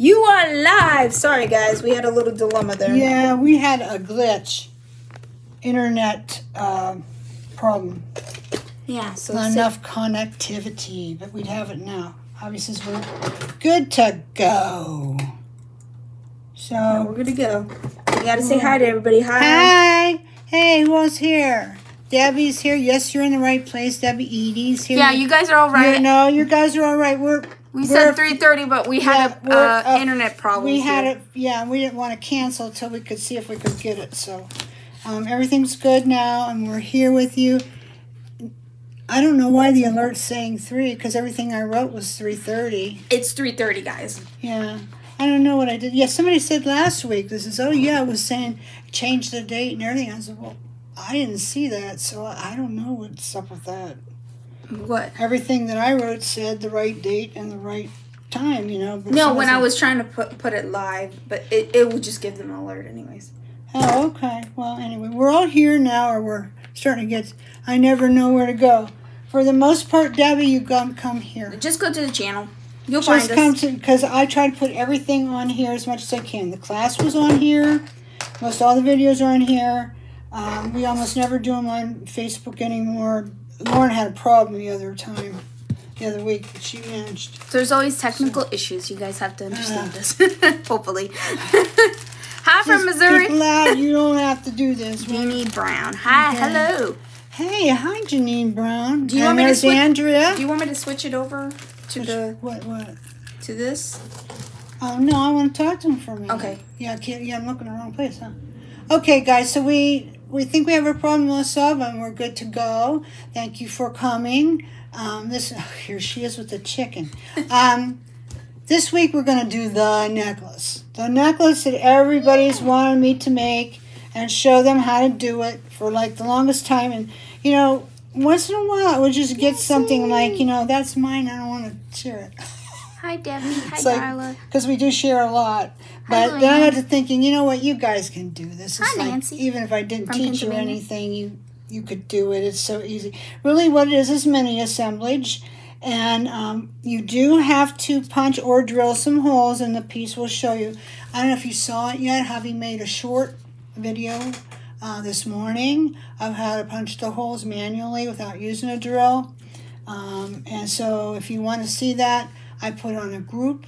You are live. Sorry, guys. We had a little dilemma there. Yeah, we had a glitch. Internet uh, problem. Yeah. So Not enough connectivity, but we'd have it now. Obviously, we're good to go. Yeah, So, we're good to go. We gotta say hi to everybody. Hi. hi. Hey, who else here? Debbie's here. Yes, you're in the right place. Debbie Edie's here. Yeah, you guys are all right. You right. know, you guys are all right. We're we said three thirty, but we had Yeah, a uh, uh, internet problem. We had it, yeah, we didn't want to cancel until we could see if we could get it. So um, everything's good now, and we're here with you. I don't know why the alert's saying three, because everything I wrote was three thirty. It's three thirty, guys. Yeah, I don't know what I did. Yeah, somebody said last week. This is oh yeah, it was saying change the date and everything. I said well, I didn't see that, so I don't know what's up with that. What? Everything that I wrote said the right date and the right time. You know. No, when I was trying to put put it live, but it, it would just give them an alert anyways. Oh, okay. Well, anyway, we're all here now, or we're starting to get. I never know where to go. For the most part, Debbie, you come come here. Just go to the channel. You'll Just find come us. to because I try to put everything on here as much as I can. The class was on here. Most all the videos are on here. Um, we almost never do them on Facebook anymore. Lauren had a problem the other time, the other week, but she managed. There's always technical issues. You guys have to understand Uh. this. Hopefully. Hi from Missouri. Loud. You don't have to do this. Jeannie Brown. Hi, Okay. hello. Hey, hi, Janine Brown. Do you and want me to switch- Andrea. Do you want me to switch it over to the What? What? to this? Oh no, I want to talk to him for a minute. Okay. Yeah, I can't, yeah, I'm looking in the wrong place, huh? Okay, guys. So we we think we have a problem to solve, and we're good to go. Thank you for coming. Um, this oh, here she is with the chicken. Um, this week we're gonna do the necklace, the necklace that everybody's wanted me to make, and show them how to do it for like the longest time. And you know, once in a while I would just get something like, you know, that's mine. I don't want to share it. Hi, Debbie. Hi, Darla. because we do share a lot. Hi, But then I got to thinking, you know what, you guys can do this. It's Hi, like, Nancy. Even if I didn't teach you anything, you you could do it. It's so easy. Really, what it is is mini assemblage, and um, you do have to punch or drill some holes, and the piece will show you. I don't know if you saw it yet. Javi made a short video uh, this morning of how to punch the holes manually without using a drill. Um, and so, if you want to see that, I put on a group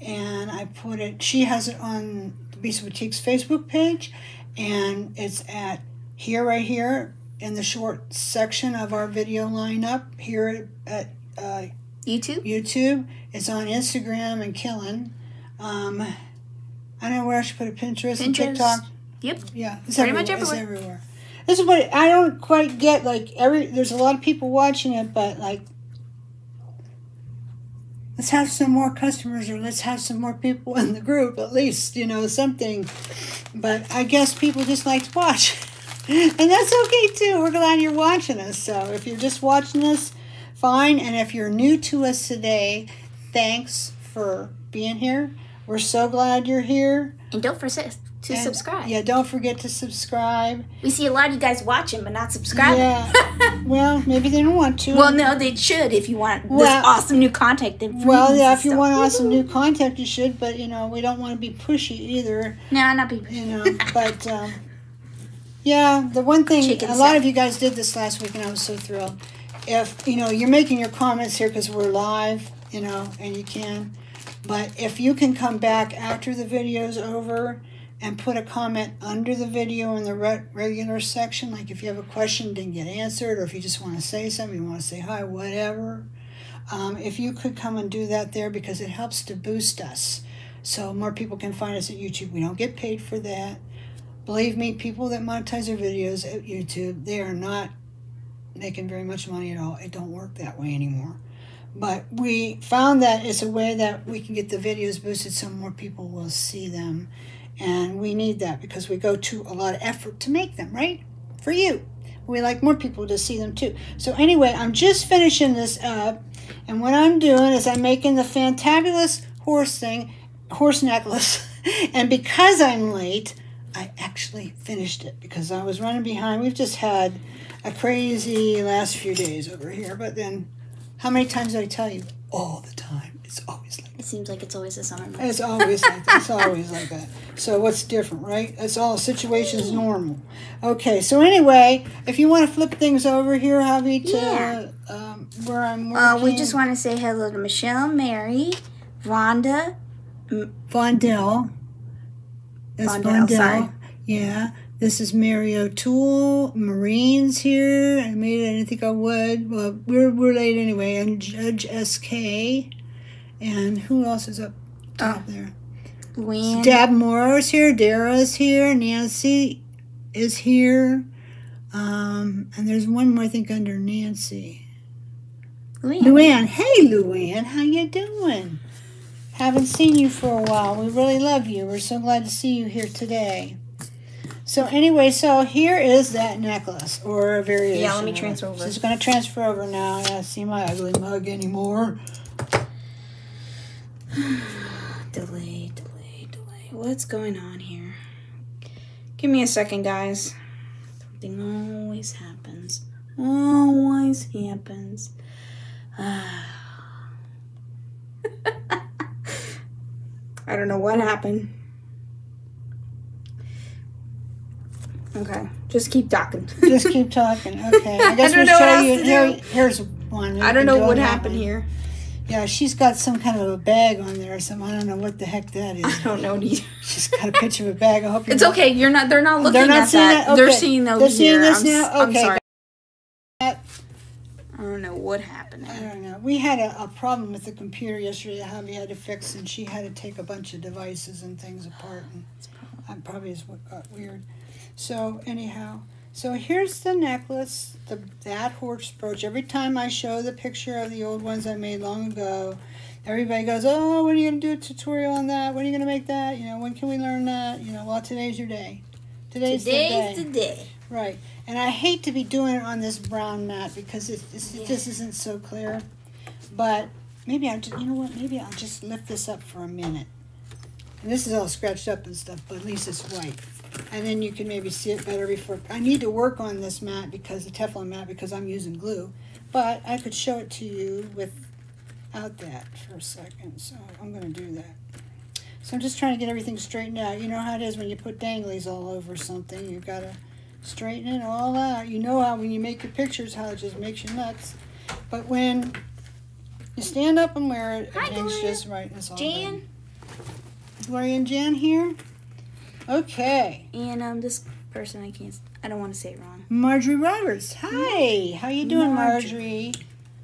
and I put it. She has it on the B'sue Boutiques Facebook page, and it's at here, right here, in the short section of our video lineup here at uh, YouTube. YouTube. It's on Instagram and Killing. Um, I don't know where I should put it. Pinterest, and TikTok. Yep. Yeah, it's Pretty much everywhere. It's everywhere. everywhere. This is what I don't quite get. Like every, there's a lot of people watching it, but like, let's have some more customers, or let's have some more people in the group, at least you know something. But I guess people just like to watch, and that's okay too. We're glad you're watching us. So if you're just watching us, fine. And if you're new to us today, thanks for being here. We're so glad you're here. And don't forget to And, subscribe. Yeah, don't forget to subscribe. We see a lot of you guys watching, but not subscribing. Yeah. Well, maybe they don't want to. well, no, they should if you want this awesome new content. Well, yeah, if you want awesome new content, you should. But you know, we don't want to be pushy either. Nah, not people. You know, but um, yeah, the one thing Chicken a lot of you guys did this last week, and I was so thrilled. If you know, you're making your comments here because we're live, you know, and you can. But if you can come back after the video's over and put a comment under the video in the re- regular section, like if you have a question didn't get answered, or if you just want to say something, you want to say hi, whatever. Um, if you could come and do that there because it helps to boost us so more people can find us at YouTube. We don't get paid for that. Believe me, people that monetize their videos at YouTube, they are not making very much money at all. It don't work that way anymore. But we found that it's a way that we can get the videos boosted so more people will see them. And we need that because we go to a lot of effort to make them, right? For you. We like more people to see them too. So anyway, I'm just finishing this up. And what I'm doing is I'm making the fantabulous horse thing, horse necklace. and because I'm late, I actually finished it because I was running behind. We've just had a crazy last few days over here. But then, how many times did I tell you? All the time. It's always like It seems like it's always the summer months. It's always like that. It's always like that. So what's different, right? It's all situations normal. Okay, so anyway, if you want to flip things over here, Javi, to Yeah. um, where I'm Uh, working. we just want to say hello to Michelle, Mary, Rhonda. Vondell. That's Vondell, Vondell. sorry. Yeah. This is Mary O'Toole. Marine's here. I made it. I didn't think I would. Well, we're, we're late anyway. And Judge SK. And who else is up top there? Luann. Dab Morrow's here. Dara's here. Nancy is here. Um, and there's one more, I think, under Nancy. Luann. Luann. Hey, Luann. How you doing? Haven't seen you for a while. We really love you. We're so glad to see you here today. So anyway, so here is that necklace or a variation. Yeah, let me transfer over. So it's going to transfer over now. I don't see my ugly mug anymore. Delay, delay, delay. What's going on here? Give me a second, guys. Something always happens. Always happens. I don't know what happened. Okay, just keep talking. Just keep talking. Okay. I guess I don't we'll know show you. Here, here's one. We I don't know what happened one. here. Yeah, she's got some kind of a bag on there or something. I don't know what the heck that is. I don't know neither. She's got a picture of a bag. I hope you're It's not- okay. You're not. They're not looking They're not at seeing that. it? They're seeing over They're seeing this I'm, now? I'm sorry. I don't know what happened. I don't know. We had a, a problem with the computer yesterday that Javi had to fix, and she had to take a bunch of devices and things apart, and that probably is what got weird. So anyhow, so here's the necklace, the that horse brooch. Every time I show the picture of the old ones I made long ago, everybody goes, "Oh, when are you gonna do a tutorial on that? When are you gonna make that? You know, when can we learn that? You know, well, today's your day. Today's, Today's the the day. day. Right. And I hate to be doing it on this brown mat because it Yeah. just isn't so clear. But maybe I'll just, you know what, maybe I'll just lift this up for a minute. And this is all scratched up and stuff, but at least it's white. And then you can maybe see it better before. I need to work on this mat because the Teflon mat because I'm using glue. But I could show it to you without that for a second. So I'm going to do that. So I'm just trying to get everything straightened out. You know how it is when you put danglies all over something. You've got to straighten it all out. You know how when you make your pictures, how it just makes you nuts. But when you stand up and wear it, Hi, Gloria. just right. It's all Jan good. Gloria and Jan here. Okay. and um this person I can't. I don't want to say it wrong. Marjorie Roberts. Hi. How you doing, Marjorie. Marjorie?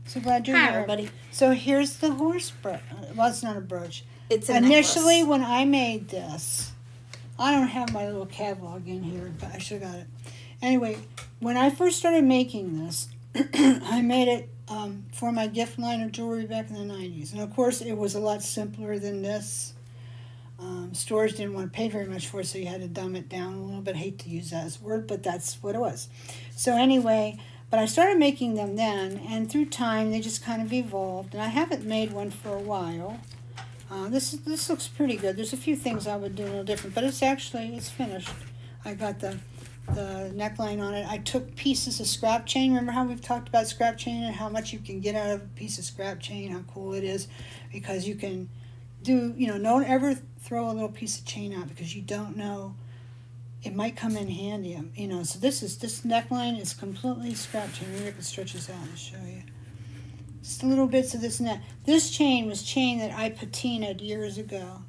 So glad you're Hi, here. everybody. So here's the horse brooch. Well, it's not a brooch. It's a Initially, necklace. when I made this, I don't have my little catalog in here, but I should have got it. Anyway, when I first started making this, I made it um, for my gift line of jewelry back in the 90s. And of course, it was a lot simpler than this. Um, stores didn't want to pay very much for it, so you had to dumb it down a little bit. I hate to use that as a word, but that's what it was. So, anyway, but I started making them then, and through time, they just kind of evolved. And I haven't made one for a while. Uh, this is- this looks pretty good. There's a few things I would do a little different, but it's actually it's finished. I got the the neckline on it. I took pieces of scrap chain. Remember how we've talked about scrap chain and how much you can get out of a piece of scrap chain, how cool it is, because you can do you know don't ever throw a little piece of chain out because you don't know it might come in handy. um, You know, so this is this neckline is completely chain. Maybe I can stretch this out and show you. Just little bits of this and that. This chain was chain that I patinaed years ago.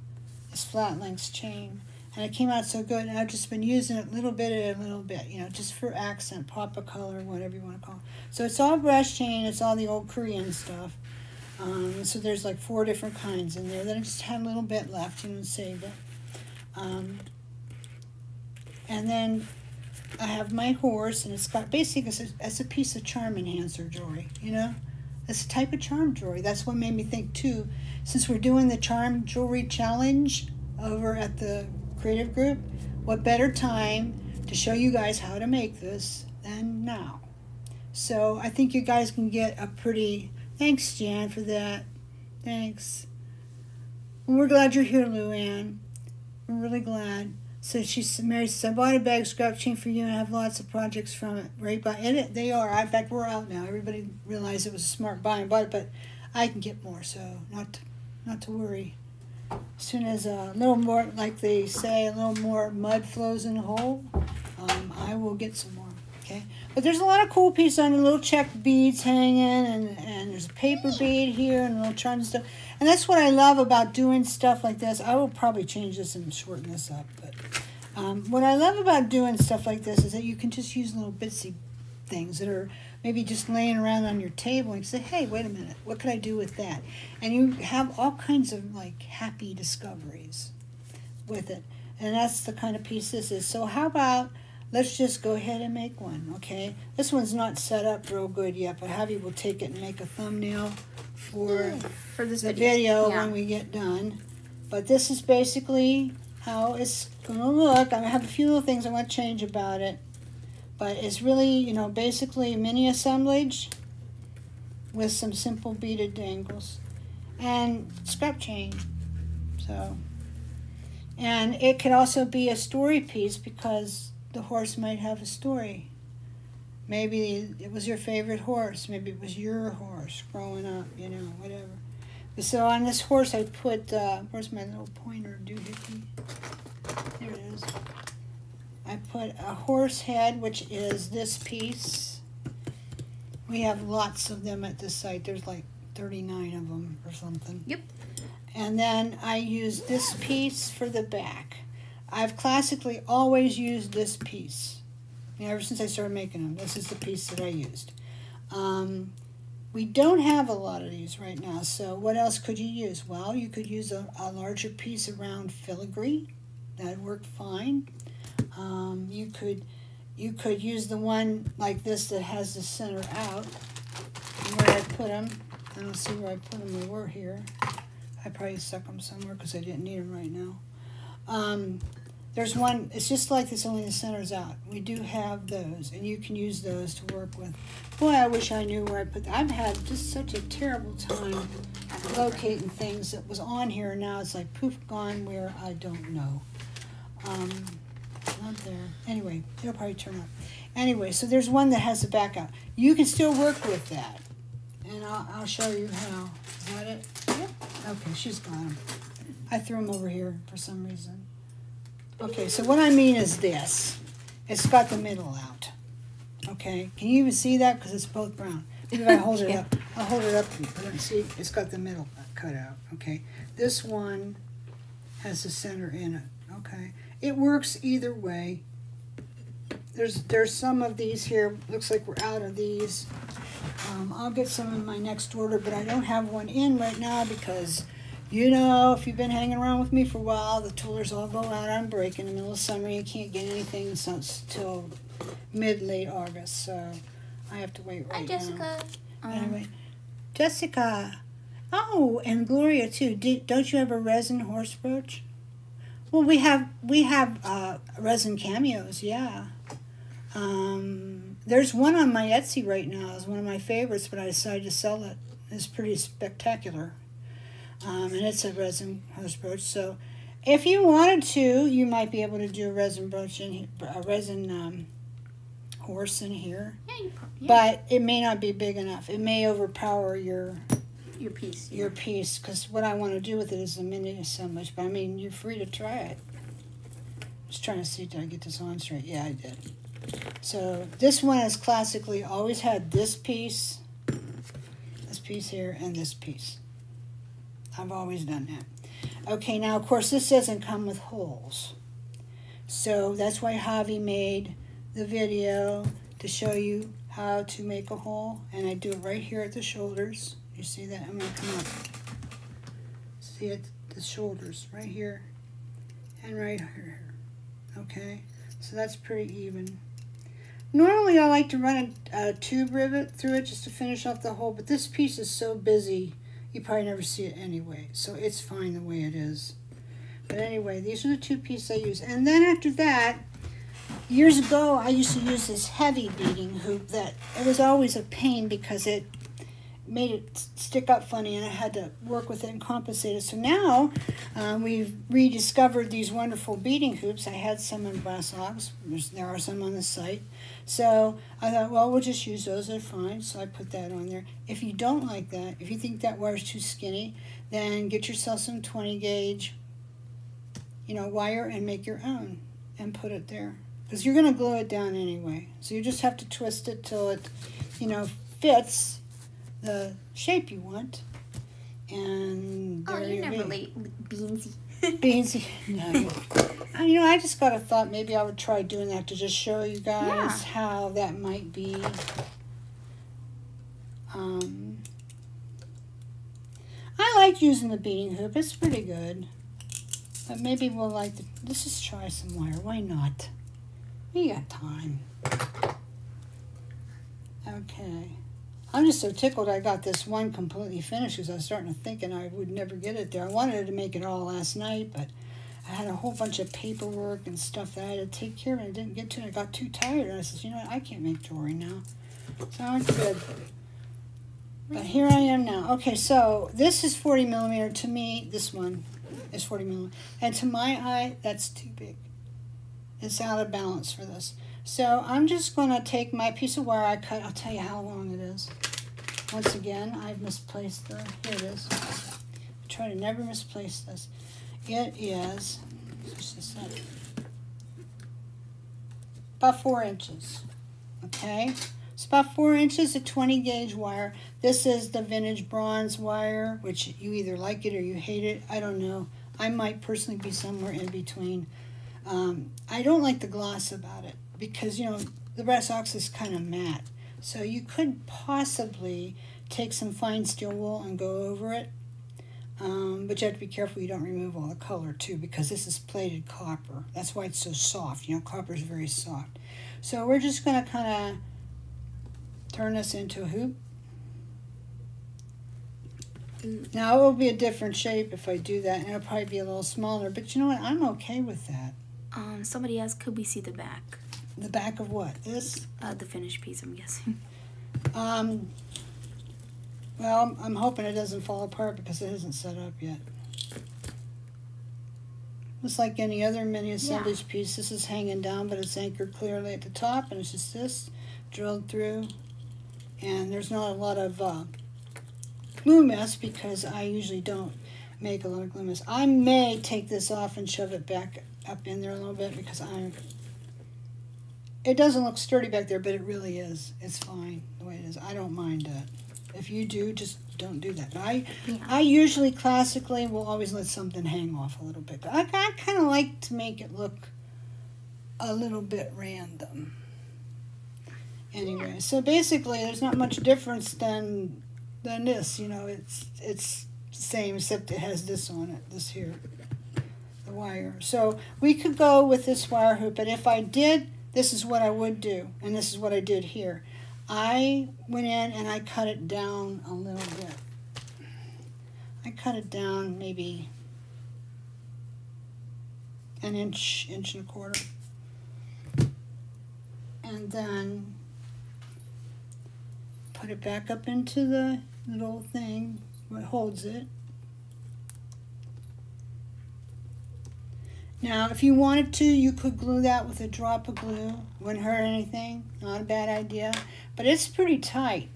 This flat length chain. And it came out so good and I've just been using it little bit at a little bit, you know, just for accent, pop of color, whatever you want to call it. So it's all brush chain, it's all the old Korean stuff. Um, so there's like four different kinds in there. Then I just had a little bit left, and saved it. Um, and then I have my horse, and it's got basically it's a, it's a piece of charm enhancer jewelry, you know? It's a type of charm jewelry. That's what made me think, too, since we're doing the charm jewelry challenge over at the creative group, what better time to show you guys how to make this than now? So I think you guys can get a pretty. Thanks, Jan, for that. Thanks. We're glad you're here, Luann. We're really glad. So she Mary says, I bought a bag of scrap chain for you and I have lots of projects from it. Right by and it they are. In fact we're out now. Everybody realized it was a smart buy and bought it, but I can get more, so not not to worry. As soon as a little more, like they say, a little more mud flows in the hole, um, I will get some more. Okay, but there's a lot of cool pieces on the little Czech beads hanging, and and there's a paper bead here and little charm stuff. And that's what I love about doing stuff like this. I will probably change this and shorten this up, but um, what I love about doing stuff like this is that you can just use little bitsy things that are maybe just laying around on your table and say, hey, wait a minute, what could I do with that? And you have all kinds of like happy discoveries with it. And that's the kind of piece this is. So how about let's just go ahead and make one, okay? This one's not set up real good yet, but Javi will take it and make a thumbnail for For this the video. video Yeah. when we get done. But this is basically how it's gonna look. I have a few little things I want to change about it. But it's really, you know, basically a mini assemblage with some simple beaded dangles and scrap chain. So, and it could also be a story piece because the horse might have a story. Maybe it was your favorite horse. Maybe it was your horse growing up, you know, whatever. So on this horse, I put, uh, where's my little pointer doohickey? There it is. I put a horse head, which is this piece. We have lots of them at this site. There's like 39 of them or something. Yep. And then I use this piece for the back. I've classically always used this piece. You know, ever since I started making them, this is the piece that I used. Um, we don't have a lot of these right now, so what else could you use? Well, you could use a, a larger piece around filigree. That'd work fine. Um, you could you could use the one like this that has the center out. Where I put them, I don't see where I put them. They were here. I probably stuck them somewhere because I didn't need them right now. Um, there's one, it's just like this, only the center's out. We do have those, and you can use those to work with. Boy, I wish I knew where I put I've had just such a terrible time locating things that was on here, and now it's like poof, gone where I don't know. Um, not there. Anyway, it'll probably turn up. Anyway, so there's one that has the back out. You can still work with that, and I'll, I'll show you how. Is that it? Yep. Okay, she's them. I threw them over here for some reason. Okay, so what I mean is this. It's got the middle out. Okay, can you even see that? Because it's both brown. Maybe if I hold it Yeah. up. I'll hold it up. Let me see. It's got the middle cut out. Okay, this one has the center in it. Okay, it works either way. There's there's some of these here. Looks like we're out of these. Um, I'll get some in my next order, but I don't have one in right now because, you know, if you've been hanging around with me for a while, the toolers all go out on break in the middle of summer. You can't get anything since till mid late August, so I have to wait right Hi, now. Jessica. Um, Anyway, Jessica. Oh, and Gloria too. Did, don't you have a resin horse brooch? Well, we have we have uh, resin cameos. Yeah. Um, there's one on my Etsy right now. It's one of my favorites, but I decided to sell it. It's pretty spectacular, um, and it's a resin horse brooch. So, if you wanted to, you might be able to do a resin brooch in a resin um, horse in here. Yeah, you yeah, But it may not be big enough. It may overpower your your piece. your piece because what I want to do with it is a mini assemblage. But I mean, you're free to try it. Just trying to see did I get this on straight? Yeah, I did. So this one has classically always had this piece, this piece here, and this piece. I've always done that. Okay, now of course this doesn't come with holes. So that's why Javi made the video to show you how to make a hole. And I do it right here at the shoulders. You see that? I'm to come up. See it? The shoulders right here and right here. Okay? So that's pretty even. Normally I like to run a, a tube rivet through it just to finish off the hole, but this piece is so busy you probably never see it anyway. So it's fine the way it is. But anyway, these are the two pieces I use. And then after that, years ago I used to use this heavy beading hoop that it was always a pain because it made it stick up funny, and I had to work with it and compensate it. So now um, we've rediscovered these wonderful beading hoops. I had some in brass. There's, there are some on the site. So I thought, well, we'll just use those. They're fine. So I put that on there. If you don't like that, if you think that wire's too skinny, then get yourself some 20 gauge, you know, wire and make your own and put it there. Because you're going to glue it down anyway. So you just have to twist it till it, you know, fits the shape you want. And Oh, there you you never be. late, Beansy. Beansy. No. you- know, I just got a thought maybe I would try doing that to just show you guys Yeah. how that might be. Um, I like using the beading hoop. It's pretty good. But maybe we'll like to, let's just try some wire. Why not? We got time. Okay. I'm just so tickled I got this one completely finished because I was starting to thinking I would never get it there. I wanted to make it all last night, but I had a whole bunch of paperwork and stuff that I had to take care of and I didn't get to it. I got too tired and I said, you know what, I can't make jewelry now. So it's good. But here I am now. Okay, so this is 40 millimeter. To me, this one is 40 millimeter. And to my eye, that's too big. It's out of balance for this. So I'm just going to take my piece of wire I cut. I'll tell you how long it is. Once again, I've misplaced the, here it is. I try to never misplace this. It is, just a sec, about four inches. Okay, it's about four inches of 20 gauge wire. This is the vintage bronze wire, which you either like it or you hate it. I don't know. I might personally be somewhere in between. Um, I don't like the gloss about it because, you know, the brass ox is kind of matte. So you could possibly take some fine steel wool and go over it. Um, but you have to be careful you don't remove all the color too because this is plated copper. That's why it's so soft. You know, copper is very soft. So we're just going to kind of turn this into a hoop. Now it will be a different shape if I do that and it'll probably be a little smaller. But you know what? I'm okay with that. Um, somebody asked, could we see the back? The back of what? This? Uh, the finished piece, I'm guessing. Um, well, I'm- I'm hoping it doesn't fall apart because it isn't set up yet. Just like any other mini assemblage piece, this is hanging down, but it's anchored clearly at the top, and it's just this drilled through. And there's not a lot of uh, glue mess because I usually don't make a lot of glue mess. I may take this off and shove it back up in there a little bit because I'm. It doesn't look sturdy back there, but it really is. It's fine the way it is. I don't mind that. If you do, just don't do that. But I, Yeah. I usually classically will always let something hang off a little bit. I, I kind of like to make it look a little bit random. Anyway, so basically, there's not much difference than than this. You know, it's it's the same except it has this on it. This here, the wire. So we could go with this wire hoop, but if I did, this is what I would do, and this is what I did here. I went in and I cut it down a little bit. I cut it down maybe an inch, inch and a quarter. And then put it back up into the little thing what holds it. Now, if you wanted to, you could glue that with a drop of glue. Wouldn't hurt anything. Not a bad idea. But it's pretty tight.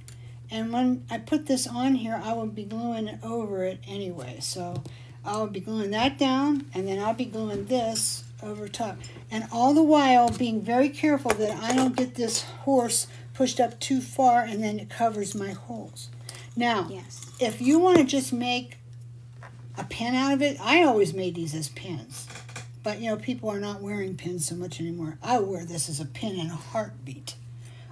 And when I put this on here, I will be gluing it over it anyway. So I'll be gluing that down, and then I'll be gluing this over top. And all the while being very careful that I don't get this horse pushed up too far and then it covers my holes. Now, Yes. if you want to just make a pin out of it, I always made these as pins. But you know, people are not wearing pins so much anymore. I wear this as a pin in a heartbeat.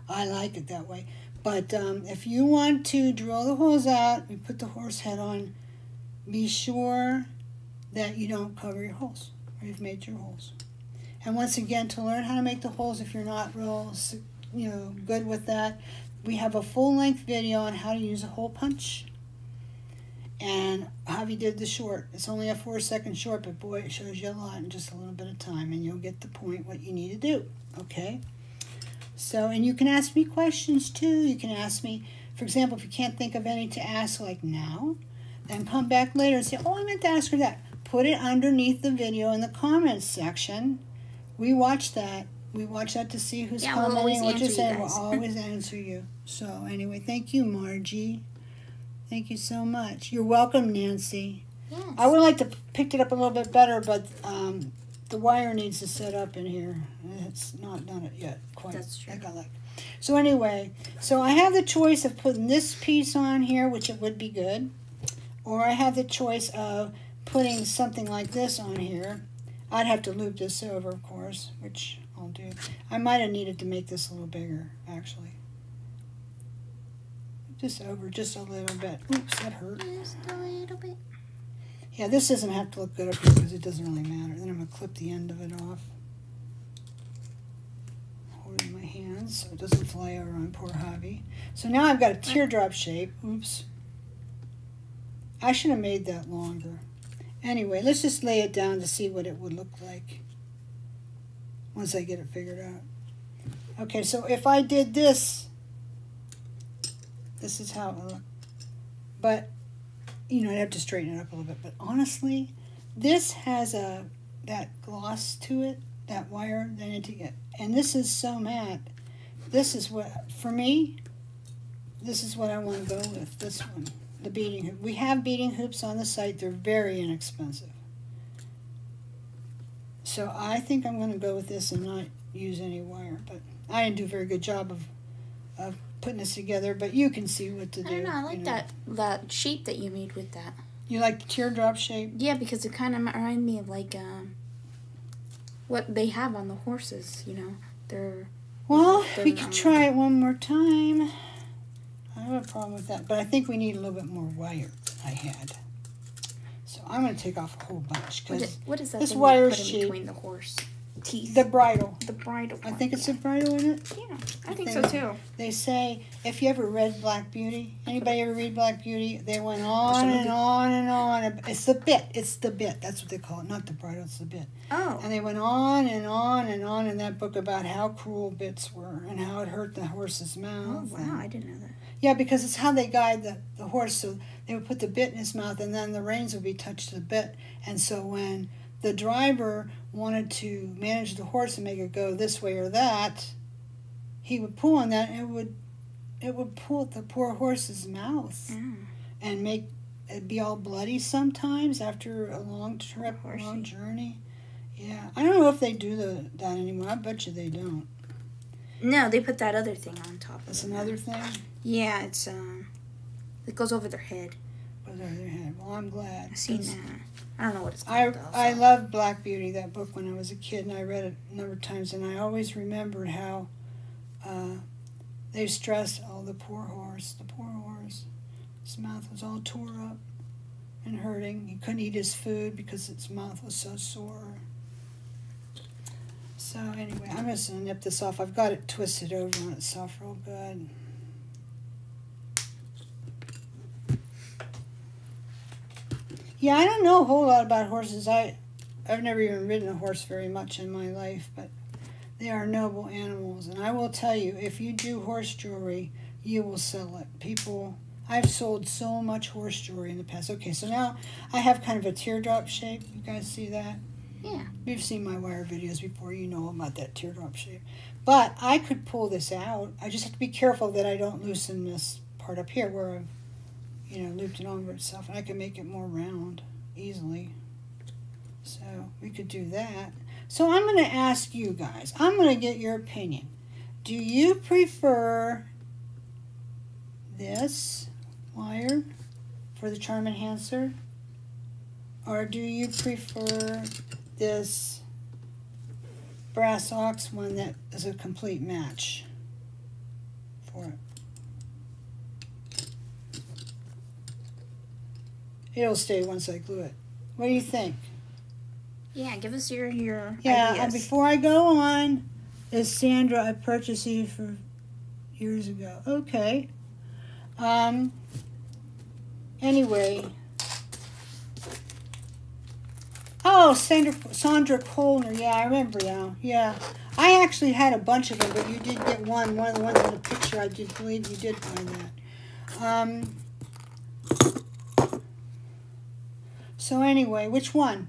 I like it that way. But um, if you want to drill the holes out, and put the horse head on, be sure that you don't cover your holes or you've made your holes. And once again, to learn how to make the holes, if you're not real, you know, good with that, we have a full-length video on how to use a hole punch. And Javi did the short. It's only a four-second short, but boy, it shows you a lot in just a little bit of time, and you'll get the point what you need to do. Okay. So, and you can ask me questions too. You can ask me For example, if you can't think of any to ask like now, then come back later and say, oh, I meant to ask her that. Put it underneath the video in the comments section. We watch that. We watch that to see who's Yeah, we'll commenting, what you're saying. We'll always answer you. So anyway, thank you, Margie. Thank you so much. You're welcome, Nancy. Yes. I would like to pick it up a little bit better, but um, the wire needs to set up in here. It's not done it yet quite. That's true. I got like. So anyway, so I have the choice of putting this piece on here, which it would be good, or I have the choice of putting something like this on here. I'd have to loop this over, of course, which I'll do. I might have needed to make this a little bigger, actually. Just over just a little bit. Oops, that hurt. Just a little bit. Yeah, this doesn't have to look good up here because it doesn't really matter. Then I'm going to clip the end of it off. Hold it in my hands so it doesn't fly over on poor Javi. So now I've got a teardrop shape. Oops. I should have made that longer. Anyway, let's just lay it down to see what it would look like once I get it figured out. Okay, so if I did this, this is how it look. But you know, I'd have to straighten it up a little bit. But honestly, this has a that gloss to it, that wire that I need to get. And this is so matte. This is what for me. This is what I want to go with. This one, the beading hoop. We have beading hoops on the site. They're very inexpensive. So I think I'm going to go with this and not use any wire. But I didn't do a very good job of of putting this together. But you can see what to I do. don't know. I you like that that shape that you made with that. You like the teardrop shape? Yeah, because it kind of reminded me of like um, what they have on the horses. You know, they're Well, Then, we could try it one more time. I have a problem with that, but I think we need a little bit more wire than I had. So I'm going to take off a whole bunch because is, what is that this wire they put in shape- between the horse teeth? the bridle. the bridle. I think it's a bridle in it. Yeah, I think think- so too. They say if you ever read Black Beauty, anybody ever read Black Beauty? They went on and on and on. It's the bit. It's the bit. That's what they call it. Not the bridle. It's the bit. Oh, And they went on and on and on in that book about how cruel bits were and how it hurt the horse's oh mouth. and- wow! I didn't know that. Yeah, because it's how they guide the, the horse. So they would put the bit in his mouth, and then the reins would be touched to the bit. And so when the driver wanted to manage the horse and make it go this way or that, he would pull on that, and it would it would pull at the poor horse's mouth Yeah. and make it be all bloody sometimes after a long trip, a long journey. Yeah, I don't know if they do the, that anymore. I bet you they don't. No, they put that other thing on top. That's of it. another thing. Yeah, it's um, it goes over their head. Over their head. Well, I'm glad. I've seen that. I don't know what it's I called. I so. loved Black Beauty, that book, when I was a kid, and I read it a number of times, and I always remembered how uh, they stressed, oh, the poor horse, the poor horse. His mouth was all tore up and hurting. He couldn't eat his food because its mouth was so sore. So anyway, I'm just gonna nip this off. I've got it twisted over on itself real good. Yeah, I don't know a whole lot about horses. I, I've never even ridden a horse very much in my life, but they are noble animals. And I will tell you, if you do horse jewelry, you will sell it. People, I've sold so much horse jewelry in the past. Okay, so now I have kind of a teardrop shape. You guys see that? Yeah. You've seen my wire videos before. You know about that teardrop shape. But I could pull this out. I just have to be careful that I don't loosen this part up here where I've, you know, looped it over itself. And I can make it more round easily. So we could do that. So I'm going to ask you guys. I'm going to get your opinion. Do you prefer this wire for the charm enhancer? Or do you prefer this brass ox one that is a complete match for it. It'll stay once I glue it. What do you think? Yeah, give us your your Yeah, and ideas. before I go on, this Sandra I purchased these for years ago. Okay. Um. Anyway. Oh, Sandra Sandra Kolner. Yeah, I remember now. Yeah, I actually had a bunch of them, but you did get one. One of the ones in the picture. I did believe you did buy that. Um, so anyway, which one?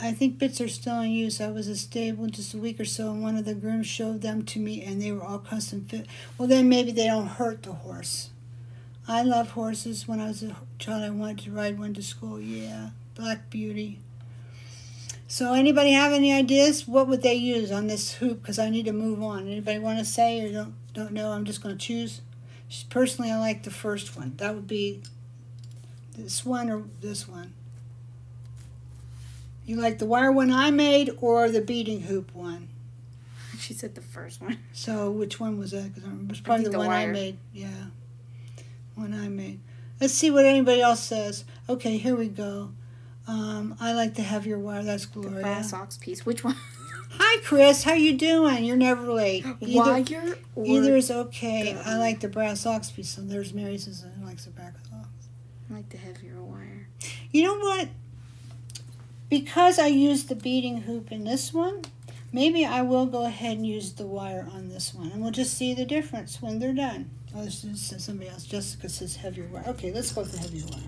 I think bits are still in use. I was a stable just a week or so, and one of the grooms showed them to me, and they were all custom fit. Well, then maybe they don't hurt the horse. I love horses. When I was a child, I wanted to ride one to school. Yeah, Black Beauty. So, anybody have any ideas? What would they use on this hoop? Because I need to move on. Anybody want to say or don't don't know? I'm just going to choose. Personally, I like the first one. That would be this one or this one. You like the wire one I made or the beading hoop one? She said the first one. So which one was that? Because it was probably the, the one I made. Yeah, one I made. Let's see what anybody else says. Okay, here we go. Um, I like the heavier wire. That's The Gloria. brass ox piece. Which one? Hi, Chris. How you doing? You're never late. Either, Wire or either is okay. the- I like the brass ox piece. So there's Mary says I likes the ox. I like the heavier wire. You know what? Because I used the beading hoop in this one, maybe I will go ahead and use the wire on this one, and we'll just see the difference when they're done. Oh, this is somebody else. Jessica says heavier wire. Okay, let's go with the heavier wire.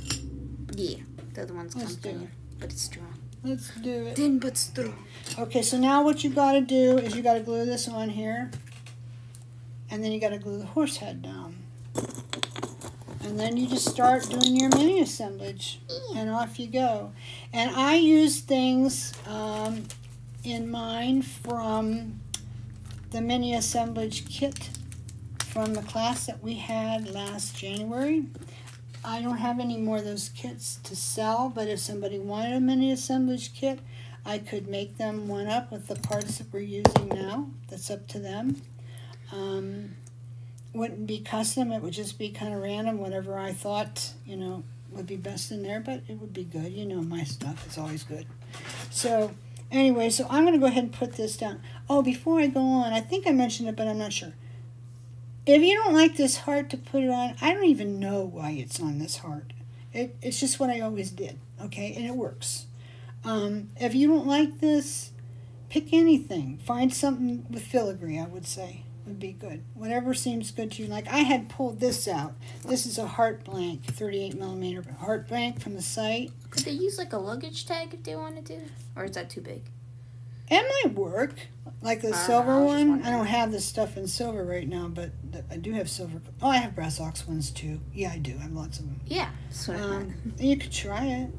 Yeah, the other one's Let's comfortable, but it's strong. Let's do it. Thin but strong. Okay, so now what you got to do is you got to glue this on here, and then you got to glue the horse head down. And then you just start doing your mini assemblage, and off you go. And I use things um, in mine from the mini assemblage kit from the class that we had last January. I don't have any more of those kits to sell, but if somebody wanted a mini assemblage kit, I could make them one up with the parts that we're using now. That's up to them. Um, wouldn't be custom, it would just be kind of random, whatever I thought, you know, would be best in there, but it would be good. You know, my stuff is always good. So, anyway, so I'm going to go ahead and put this down. Oh, before I go on, I think I mentioned it, but I'm not sure. If you don't like this heart to put it on, I don't even know why it's on this heart. It, it's just what I always did, okay? And it works. Um, if you don't like this, pick anything. Find something with filigree, I would say, would be good. Whatever seems good to you. Like I had pulled this out. This is a heart blank, 38 millimeter heart blank from the site. Could they use like a luggage tag if they wanted to, or is that too big? It might work. Like the know, silver I one. I don't have this stuff in silver right now, but I do have silver. Oh, I have brass ox ones too. Yeah, I do. I have lots of them. Yeah, that's what I meant. Um, you could try it.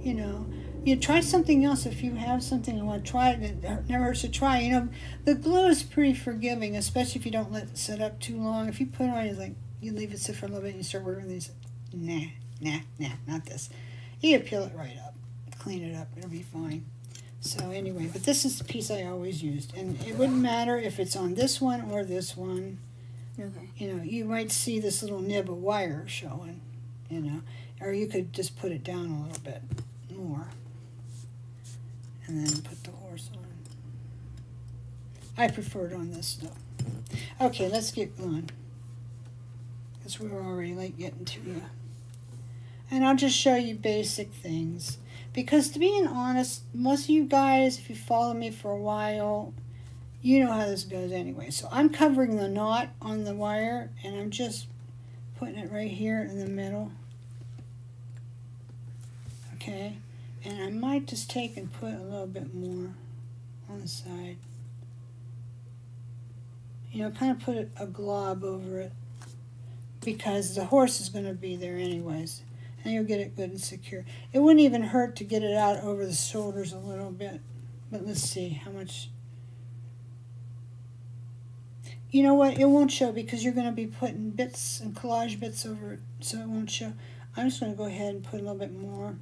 You know, you try something else if you have something you want to try it. It never hurts to try. You know, the glue is pretty forgiving, especially if you don't let it sit up too long. If you put it on, it's like you leave it sit for a little bit, and you start working these. Nah, nah, nah, not this. You peel it right up, clean it up. It'll be fine. So anyway, but this is the piece I always used, and it wouldn't matter if it's on this one or this one Okay. you know, you might see this little nib of wire showing, you know, or you could just put it down a little bit more and then put the horse on. I prefer it on this though. Okay, let's get going because we're already like getting to you. And I'll just show you basic things. Because to be honest, most of you guys, if you follow me for a while, you know how this goes anyway. So I'm covering the knot on the wire and I'm just putting it right here in the middle. Okay. And I might just take and put a little bit more on the side. You know, kind of put a, glob over it because the horse is going to be there anyways. And you'll get it good and secure. It wouldn't even hurt to get it out over the shoulders a little bit. But let's see how much you know what? It won't show because you're going to be putting bits and collage bits over it, so it won't show. I'm just going to go ahead and put a little bit more.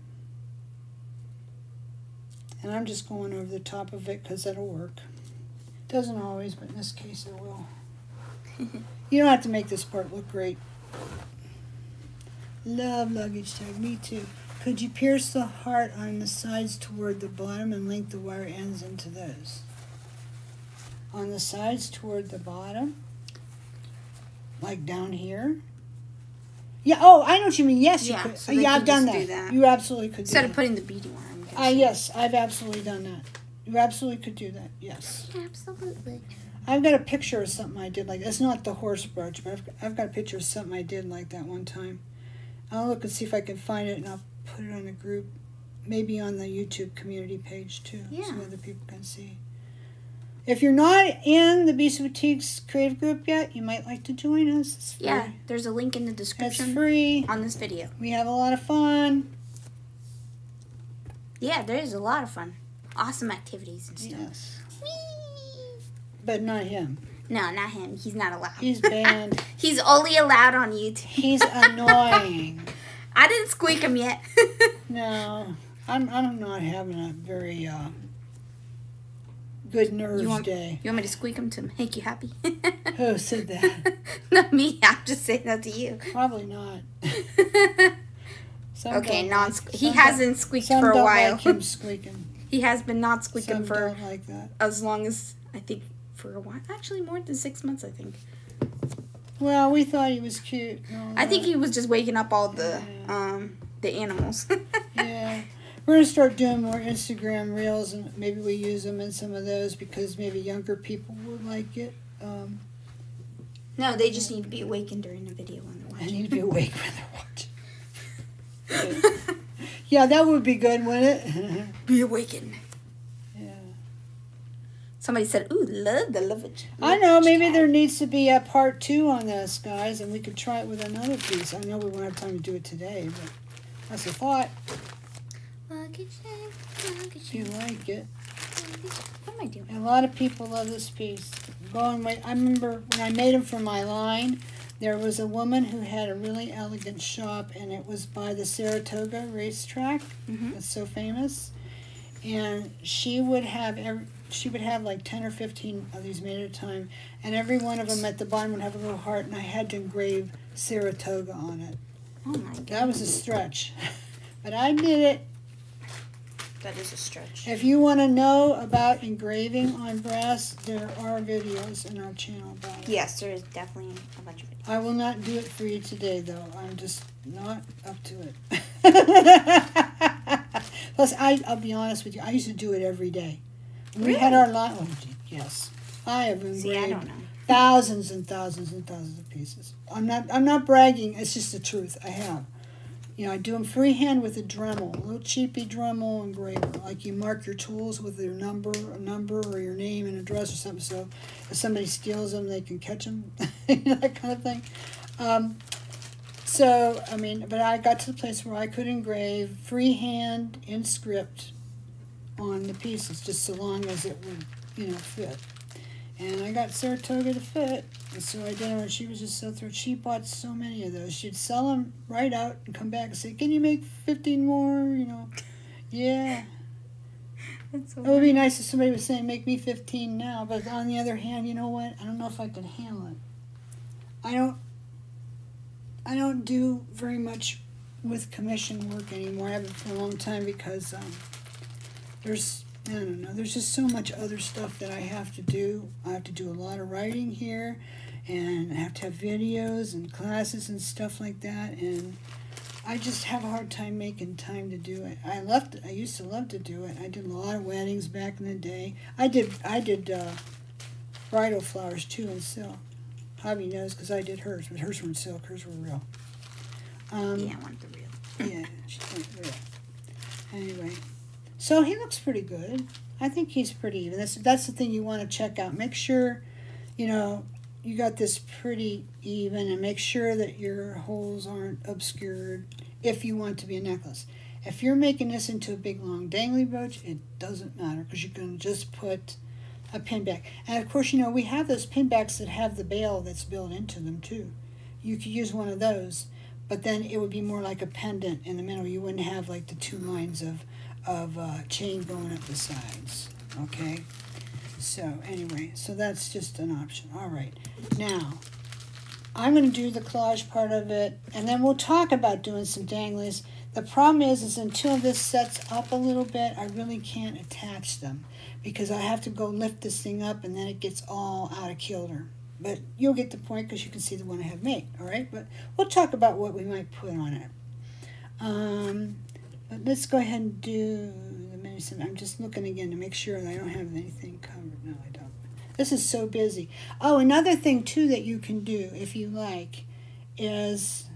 And I'm just going over the top of it because that'll work. Doesn't always, but in this case it will. you don't have to make this part look great. Love luggage tag, me too. Could you pierce the heart on the sides toward the bottom and link the wire ends into those? on the sides toward the bottom, like down here. Yeah. Oh, I know what you mean. Yes, Yeah, you could. so yeah, I've done that. do that. You absolutely could Instead of that. putting the beading wire, I'm. Ah, yes, I've absolutely done that. You absolutely could do that. Yes. Absolutely. I've got a picture of something I did like It's not the horse brooch, but I've, I've got a picture of something I did like that one time. I'll look and see if I can find it and I'll put it on the group. Maybe on the YouTube community page too. So other people can see. If you're not in the B'sue of Boutiques creative group yet, you might like to join us. It's free. Yeah, there's a link in the description. It's description free. on this video. We have a lot of fun. Yeah, there is a lot of fun. Awesome activities and stuff. Yes. Whee! But not him. No, not him. He's not allowed. He's banned. He's only allowed on YouTube. He's annoying. I didn't squeak him yet. No, I'm I'm not having a very uh, good nerves You want- day. You want me to squeak him to make you happy? Who said that? not me. I'm just saying that to you. Probably not. Some okay, non. like- He hasn't squeaked for a while. Like him squeaking. he has been not squeaking Some for like that. as long as I think for a while. Actually, more than six months. I think. Well, we thought he was cute. I think he was just waking up all the Yeah. um the animals. Yeah. We're gonna start doing more Instagram reels, and maybe we use them in some of those because maybe younger people would like it. Um, no, they just need to be awakened during the video when they're watching. need to be awake when they're watching. Yeah, that would be good, wouldn't it? be awakened. yeah. Somebody said, "Ooh, love the lovage." I know. Maybe there needs to be a part two on this, guys, and we could try it with another piece. I know we won't have time to do it today, but that's a thought. Look at you, If you like it, What am I doing? a lot of people love this piece. Going. I remember when I made them for my line. There was a woman who had a really elegant shop, and it was by the Saratoga racetrack. Mhm. It's so famous, and she would have every. She would have like ten or fifteen of these made at a time, and every one of them at the bottom would have a little heart, and I had to engrave Saratoga on it. Oh my god, That was a stretch, but I did it. That is a stretch. If you want to know about engraving on brass, there are videos in our channel about it. Yes, there is definitely a bunch of it. I will not do it for you today, though. I'm just not up to it. Plus, I, I'll be honest with you, I used to do it every day. When We had our line. Oh, yes. I have engraved See, I thousands and thousands and thousands of pieces. I'm not. I'm not bragging. It's just the truth. I have. You know, I do them freehand with a Dremel, a little cheapy Dremel engraver. Like you mark your tools with your number, a number, or your name and address or something. So if somebody steals them, they can catch them. that kind of thing. Um, so I mean, but I got to the place where I could engrave freehand in script on the pieces, just so long as it would, you know, fit. And I got Saratoga to fit, so I did her, and she was just so thrilled. She bought so many of those. She'd sell them right out and come back and say, "Can you make fifteen more?" You know, yeah. That's so It would be nice if somebody was saying, "Make me fifteen now." But on the other hand, you know what? I don't know if I could handle it. I don't. I don't do very much with commission work anymore. I haven't for a long time because um, there's I don't know. There's just so much other stuff that I have to do. I have to do a lot of writing here, and I have to have videos and classes and stuff like that. And I just have a hard time making time to do it. I left. I used to love to do it. I did a lot of weddings back in the day. I did. I did uh, bridal flowers too in silk. Hobby knows because I did hers, but hers weren't silk. Hers were real. Um, Yeah, I want the real. yeah, she went real. Anyway, so he looks pretty good. I think he's pretty even. That's that's the thing you want to check out. Make sure, you know, you got this pretty even, and make sure that your holes aren't obscured. If you want to be a necklace, if you're making this into a big long dangly brooch, it doesn't matter because you can just put a pin back. And of course, you know we have those pin backs that have the bail that's built into them too. You could use one of those but then it would be more like a pendant in the middle. You wouldn't have like the two lines of of uh, chain going up the sides. Okay. So anyway, so that's just an option. All right. Now, I'm going to do the collage part of it, and then we'll talk about doing some danglies. The problem is, is until this sets up a little bit, I really can't attach them because I have to go lift this thing up, and then it gets all out of kilter. But you'll get the point because you can see the one I have made. All right, but we'll talk about what we might put on it. Um, but let's go ahead and do the medicine. I'm just looking again to make sure that I don't have anything covered. No, I don't. This is so busy. Oh, another thing too that you can do if you like is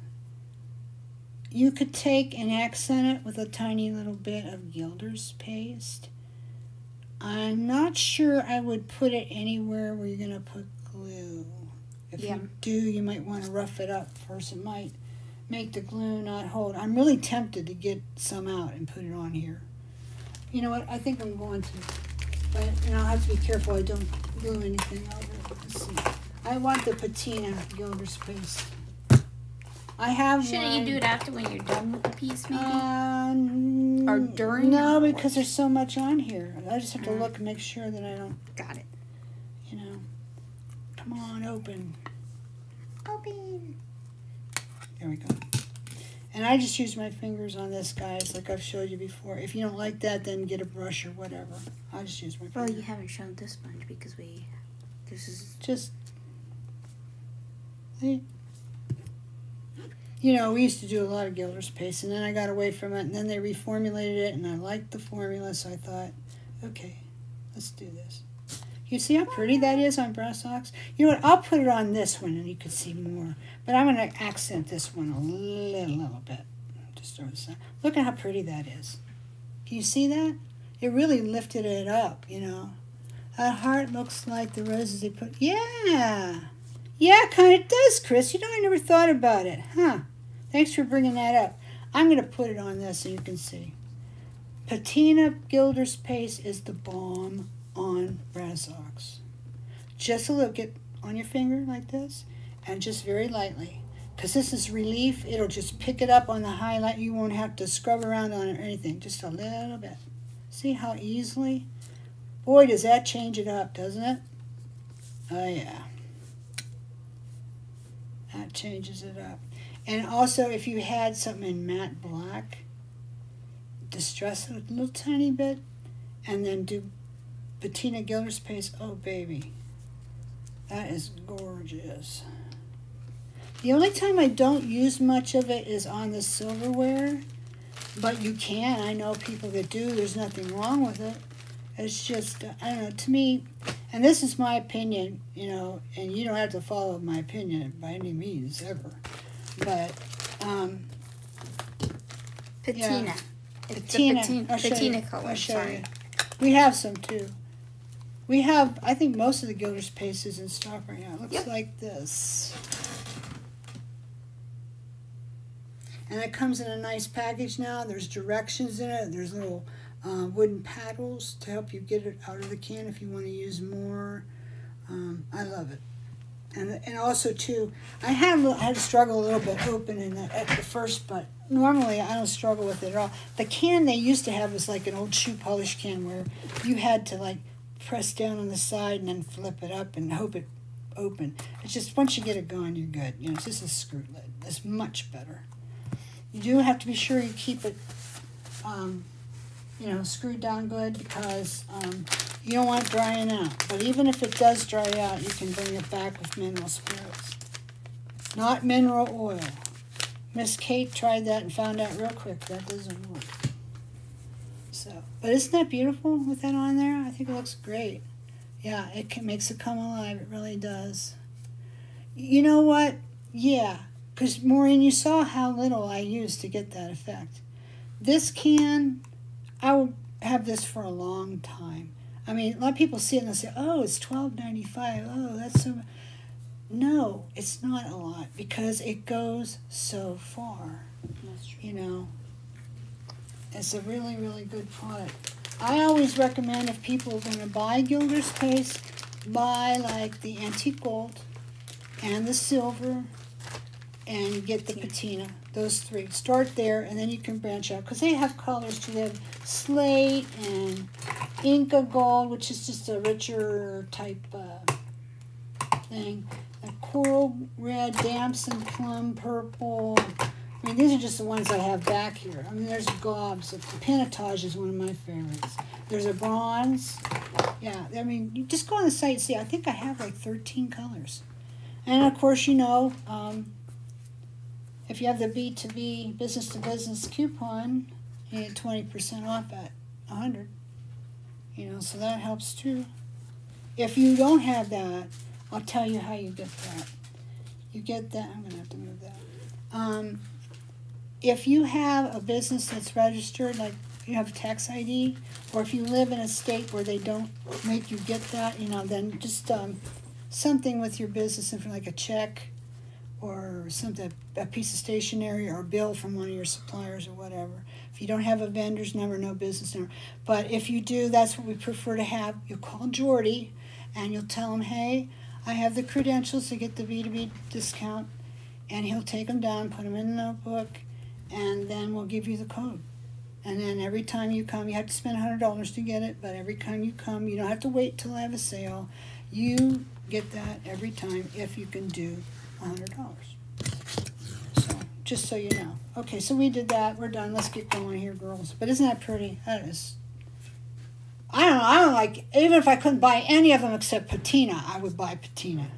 you could take and accent it with a tiny little bit of Gilder's paste. I'm not sure I would put it anywhere where you're going to put glue. If Yeah. you do, you might want to rough it up first. It might make the glue not hold. I'm really tempted to get some out and put it on here. You know what? I think I'm going to. But, and I'll have to be careful I don't glue anything over. Let's see. I want the patina Gilder's paste. I have Shouldn't one. you do it after when you're done with the piece, maybe? Um, Or during No, or because there's so much on here. I just have to Mm. look and make sure that I don't, Got it. you know. Come on, open. Open. There we go. And I just use my fingers on this, guys, like I've showed you before. If you don't like that, then get a brush or whatever. I just use my Well, fingers. you haven't shown this sponge because we. This is. just see? you know we used to do a lot of gilder's paste and then i got away from it and then they reformulated it and i liked the formula so i thought okay let's do this you see how pretty that is on brass ox you know what i'll put it on this one and you can see more but i'm going to accent this one a little, little bit just the side look at how pretty that is can you see that it really lifted it up you know that heart looks like the roses they put. Yeah. Yeah, kind of does, Chris. You know, I never thought about it. Huh. Thanks for bringing that up. I'm going to put it on this so you can see. Patina Gilder's Paste is the bomb on brass ox. Just a little, at on your finger like this and just very lightly. Because this is relief, it'll just pick it up on the highlight. You won't have to scrub around on it or anything. Just a little bit. See how easily? Boy, does that change it up, doesn't it? Oh, yeah. That changes it up. And also, if you had something in matte black, distress it a little tiny bit, and then do patina Gilder's paste. Oh, baby. That is gorgeous. The only time I don't use much of it is on the silverware, but you can. I know people that do. There's nothing wrong with it. It's just, uh, I don't know, to me, and this is my opinion, you know, and you don't have to follow my opinion by any means ever. But, um, Patina. It's patina. the patina, patina color. I'll show sorry. you. We have some too. We have, I think most of the Gilder's paste is in stock right now. It looks Yep. like this. And it comes in a nice package now. There's directions in it. There's little uh, wooden paddles to help you get it out of the can if you want to use more. Um, I love it. And, and also too, I had I had to struggle a little bit opening it at the first, but normally I don't struggle with it at all. The can they used to have was like an old shoe polish can where you had to like press down on the side and then flip it up and hope it open. It's just once you get it going, you're good. You know, it's just a screw lid. It's much better. You do have to be sure you keep it, um, you know, screwed down good because um, you don't want it drying out. But even if it does dry out, you can bring it back with mineral spirits, not mineral oil. Miss Kate tried that and found out real quick that doesn't work. But isn't that beautiful with that on there? I think it looks great. Yeah, it can, makes it come alive. It really does. You know what? Yeah, because Maureen, you saw how little I used to get that effect. This can, I will have this for a long time. I mean, a lot of people see it and they say, "Oh, it's twelve ninety five. Oh, that's so." No, it's not a lot because it goes so far. That's true. You know, it's a really, really good product. I always recommend if people are going to buy Gilder's paste, buy like the antique gold and the silver and get the patina. Those three. Start there and then you can branch out because they have colors too. They have slate and Inca gold, which is just a richer type uh, thing. A coral red, damson plum purple. I mean, these are just the ones I have back here. I mean, there's gobs of Pinotage is one of my favorites. There's a bronze. Yeah, I mean, you just go on the site and see. I think I have like 13 colors. And of course, you know, um, if you have the B2B business to business coupon, you get 20% off at 100. You know, so that helps too. If you don't have that, I'll tell you how you get that. You get that. I'm gonna have to move that. Um, if you have a business that's registered, like you have a tax ID, or if you live in a state where they don't make you get that, you know, then just um, something with your business, like a check or something, a piece of stationery or a bill from one of your suppliers or whatever. If you don't have a vendor's number, no business number. But if you do, that's what we prefer to have. You'll call Jordy and you'll tell him, hey, I have the credentials to get the B2B discount. And he'll take them down, put them in the notebook, and then we'll give you the code. And then every time you come, you have to spend $100 to get it, but every time you come, you don't have to wait till I have a sale. You get that every time if you can do $100. So, just so you know. Okay, so we did that. We're done. Let's get going here, girls. But isn't that pretty? That is. I don't know. I don't like, even if I couldn't buy any of them except patina, I would buy patina.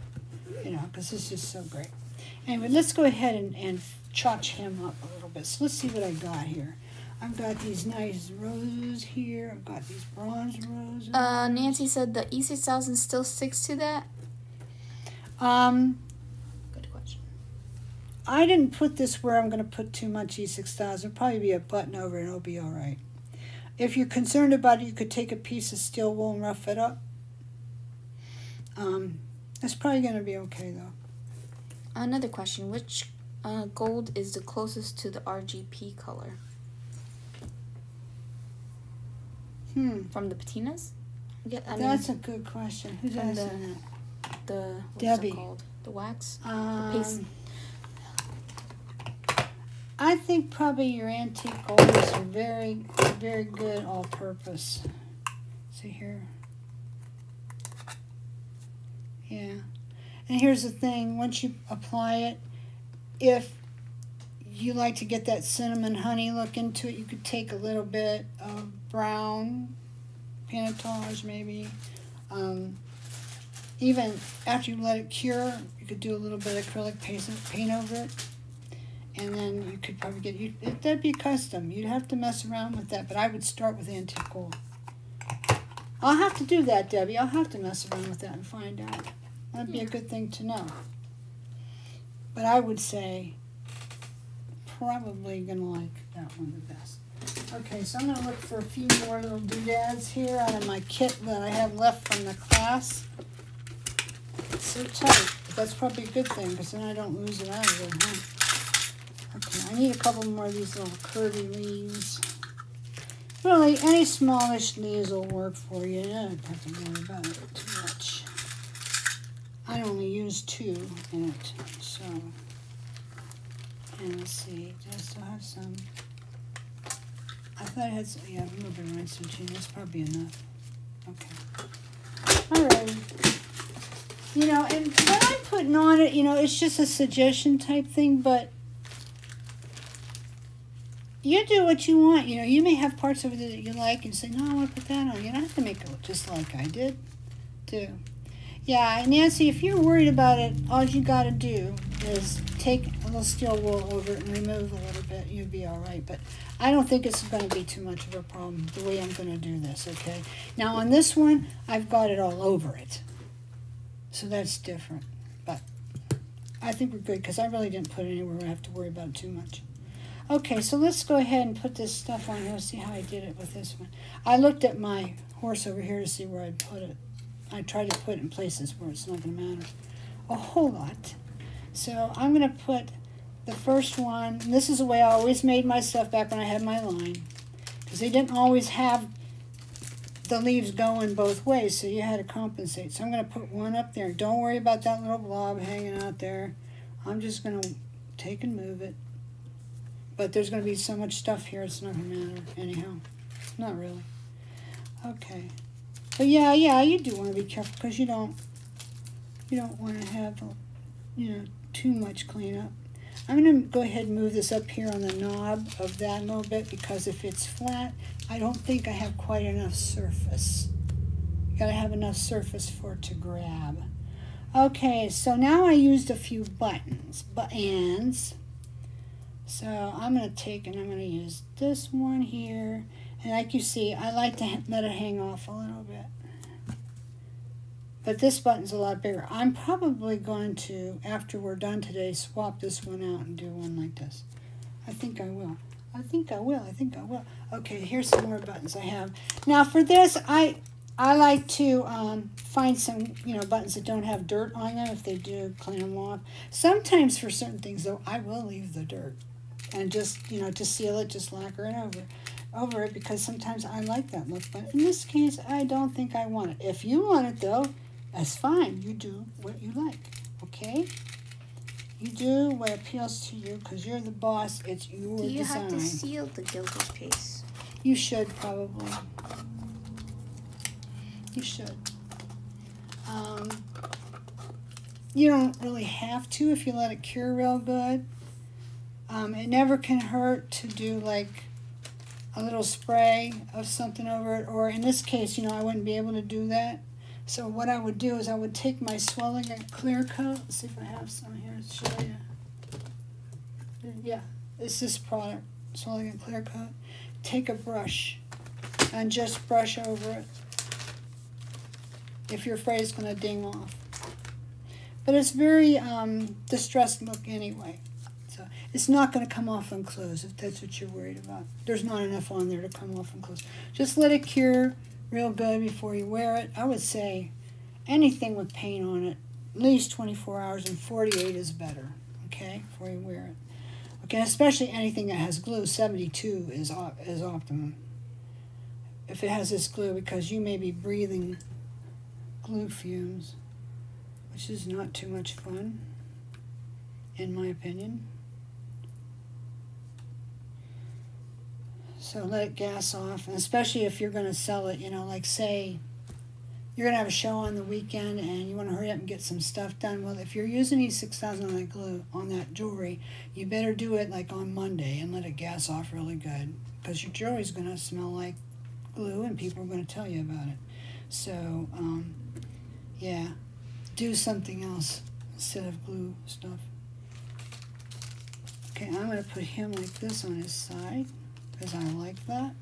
You know, because this is so great. Anyway, let's go ahead and, and chotch him up So let's see what I got here. I've got these nice roses here. I've got these bronze roses. Uh, Nancy said the E6000 still sticks to that. Um, Good question. I didn't put this where I'm going to put too much E6000. It'll probably be a button over and it'll be all right. If you're concerned about it, you could take a piece of steel wool and rough it up. Um, it's probably going to be okay though. Another question: Which uh, gold is the closest to the RGP color Hmm, from the patinas? Yeah, I mean that's a good question. Who's the- asking the what's Debbie. it called? The wax. that? paste. Um, I think probably your antique golds are very, very good all-purpose. See here. Yeah. And here's the thing, once you apply it, if you like to get that cinnamon honey look into it, you could take a little bit of brown Pinotage maybe. Um, even after you let it cure, you could do a little bit of acrylic paint, paint over it. And then you could probably get, you, it, that'd be custom. You'd have to mess around with that, but I would start with antique gold. I'll have to do that, Debbie. I'll have to mess around with that and find out. That'd be a good thing to know. But I would say probably gonna like that one the best. Okay, so I'm gonna look for a few more little doodads here out of my kit that I have left from the class. It's so tight, but that's probably a good thing because then I don't lose it out of there, huh? Okay, I need a couple more of these little curvy leaves. Really, any smallish leaves will work for you. You don't have to worry about it too much. I only use two in it, so. And let's see, do I still have some? I thought I had some, yeah, a little bit of rhinestone That's probably enough. Okay. Alright. You know, and what I'm putting on it, you know, it's just a suggestion type thing, but you do what you want. You know, you may have parts of it that you like and say, no, I want to put that on. You don't have to make it look just like I did, too. Yeah, Nancy, if you're worried about it, all you got to do is take a little steel wool over it and remove a little bit. You'll be all right. But I don't think it's going to be too much of a problem the way I'm going to do this, okay? Now, on this one, I've got it all over it. So that's different. But I think we're good because I really didn't put it anywhere where I have to worry about too much. Okay, so let's go ahead and put this stuff on here. See how I did it with this one. I looked at my horse over here to see where I'd put it. I tried to put it in places where it's not going to matter a whole lot. So I'm going to put the first one. this is the way I always made my stuff back when I had my line. Because they didn't always have the leaves going both ways, so you had to compensate. So I'm going to put one up there. Don't worry about that little blob hanging out there. I'm just going to take and move it. But there's going to be so much stuff here, it's not going to matter anyhow. Not really. Okay. But yeah, yeah, you do want to be careful because you don't, you don't want to have, you know, too much cleanup. I'm going to go ahead and move this up here on the knob of that a little bit because if it's flat, I don't think I have quite enough surface. You got to have enough surface for it to grab. Okay, so now I used a few buttons, buttons. So I'm going to take and I'm going to use this one here. And like you see, I like to let it hang off a little bit. But this button's a lot bigger. I'm probably going to, after we're done today, swap this one out and do one like this. I think I will. I think I will. I think I will. Okay, here's some more buttons I have. Now for this, I I like to um, find some, you know, buttons that don't have dirt on them. If they do, clean them off. Sometimes for certain things, though, I will leave the dirt. And just, you know, to seal it, just lacquer it over, over it because sometimes I like that look. But in this case, I don't think I want it. If you want it, though, that's fine. You do what you like, okay? You do what appeals to you because you're the boss. It's your design. Do you design. have to seal the Gilder's paste? You should probably. You should. Um, you don't really have to if you let it cure real good. Um, it never can hurt to do like a little spray of something over it, or in this case, you know, I wouldn't be able to do that. So what I would do is I would take my Swellegant clear coat. Let's see if I have some here to show you. Yeah, it's this product, Swellegant clear coat take a brush and just brush over it if you're is going to ding off. But it's very um, distressed look anyway. So it's not going to come off and close if that's what you're worried about. There's not enough on there to come off and close. Just let it cure real good before you wear it. I would say anything with paint on it, at least 24 hours and 48 is better, okay, before you wear it. Okay, especially anything that has glue, 72 is, is optimum. If it has this glue, because you may be breathing glue fumes, which is not too much fun, in my opinion. So let it gas off, and especially if you're going to sell it, you know, like say you're going to have a show on the weekend and you want to hurry up and get some stuff done. Well, if you're using E6000 on that glue, on that jewelry, you better do it like on Monday and let it gas off really good because your jewelry's going to smell like glue and people are going to tell you about it. So, um, yeah, do something else instead of glue stuff. Okay, I'm going to put him like this on his side because I like that.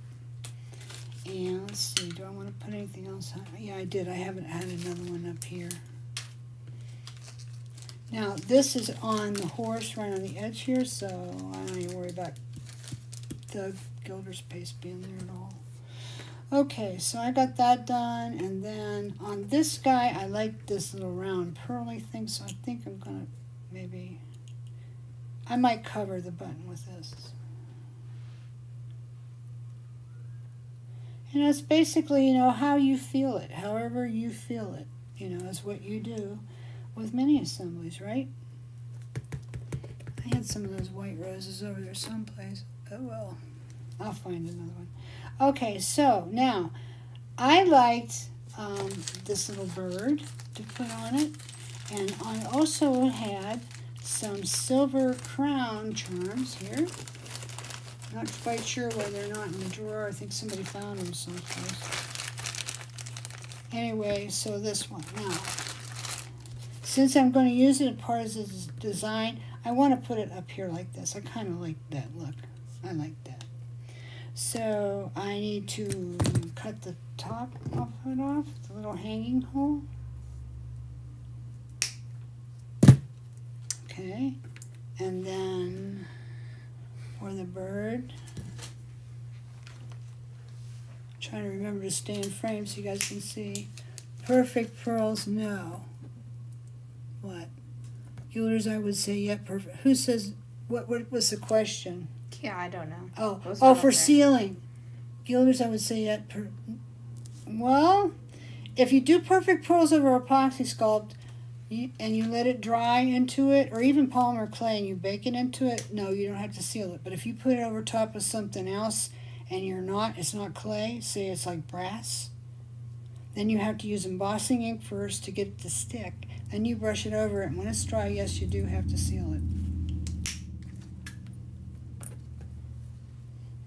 And let's see, do I want to put anything else on? Yeah, I did. I haven't had another one up here. Now, this is on the horse right on the edge here, so I don't even worry about the gilder's paste being there at all. Okay, so I got that done, and then on this guy, I like this little round pearly thing, so I think I'm going to maybe, I might cover the button with this. And it's basically, you know, how you feel it, however you feel it, you know, is what you do with many assemblies, right? I had some of those white roses over there someplace. Oh well, I'll find another one. Okay, so now I liked um, this little bird to put on it, and I also had some silver crown charms here. Not quite sure why they're not in the drawer. I think somebody found them someplace. Anyway, so this one. Now, since I'm going to use it as part of this design, I want to put it up here like this. I kind of like that look. I like that. So I need to cut the top of it off, the little hanging hole. Okay, and then for the bird. trying to remember to stay in frame so you guys can see. Perfect pearls, no. What? Gilders, I would say, yeah, perfect. Who says, what, what was the question? Yeah, I don't know. Oh, Those oh, for sealing. Gilders, I would say, yeah, per, well, if you do perfect pearls over epoxy sculpt, and you let it dry into it, or even polymer clay, and you bake it into it, no, you don't have to seal it. But if you put it over top of something else, and you're not, it's not clay, say it's like brass, then you have to use embossing ink first to get it to stick. Then you brush it over it, and when it's dry, yes, you do have to seal it.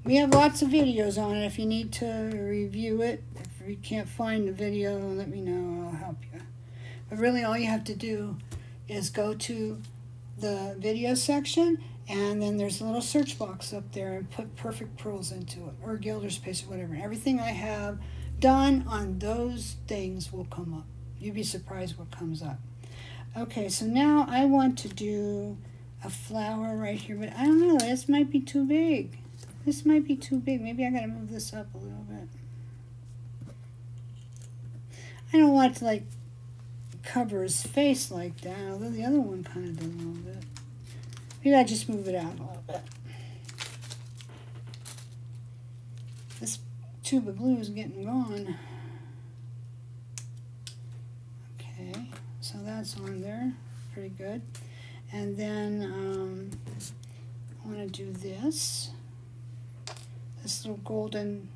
We have lots of videos on it if you need to review it. If you can't find the video, let me know, I'll help you. But really, all you have to do is go to the video section, and then there's a little search box up there, and put Perfect Pearls into it, or Gilder's Paste, or whatever. Everything I have done on those things will come up. you'd be surprised what comes up. Okay, so now I want to do a flower right here, but I don't know, this might be too big. This might be too big. Maybe I gotta move this up a little bit. I don't want to like cover his face like that, although the other one kind of did a little bit. Maybe I just move it out a little bit. This tube of glue is getting gone. Okay, so that's on there, pretty good. And then um, I want to do this, this little golden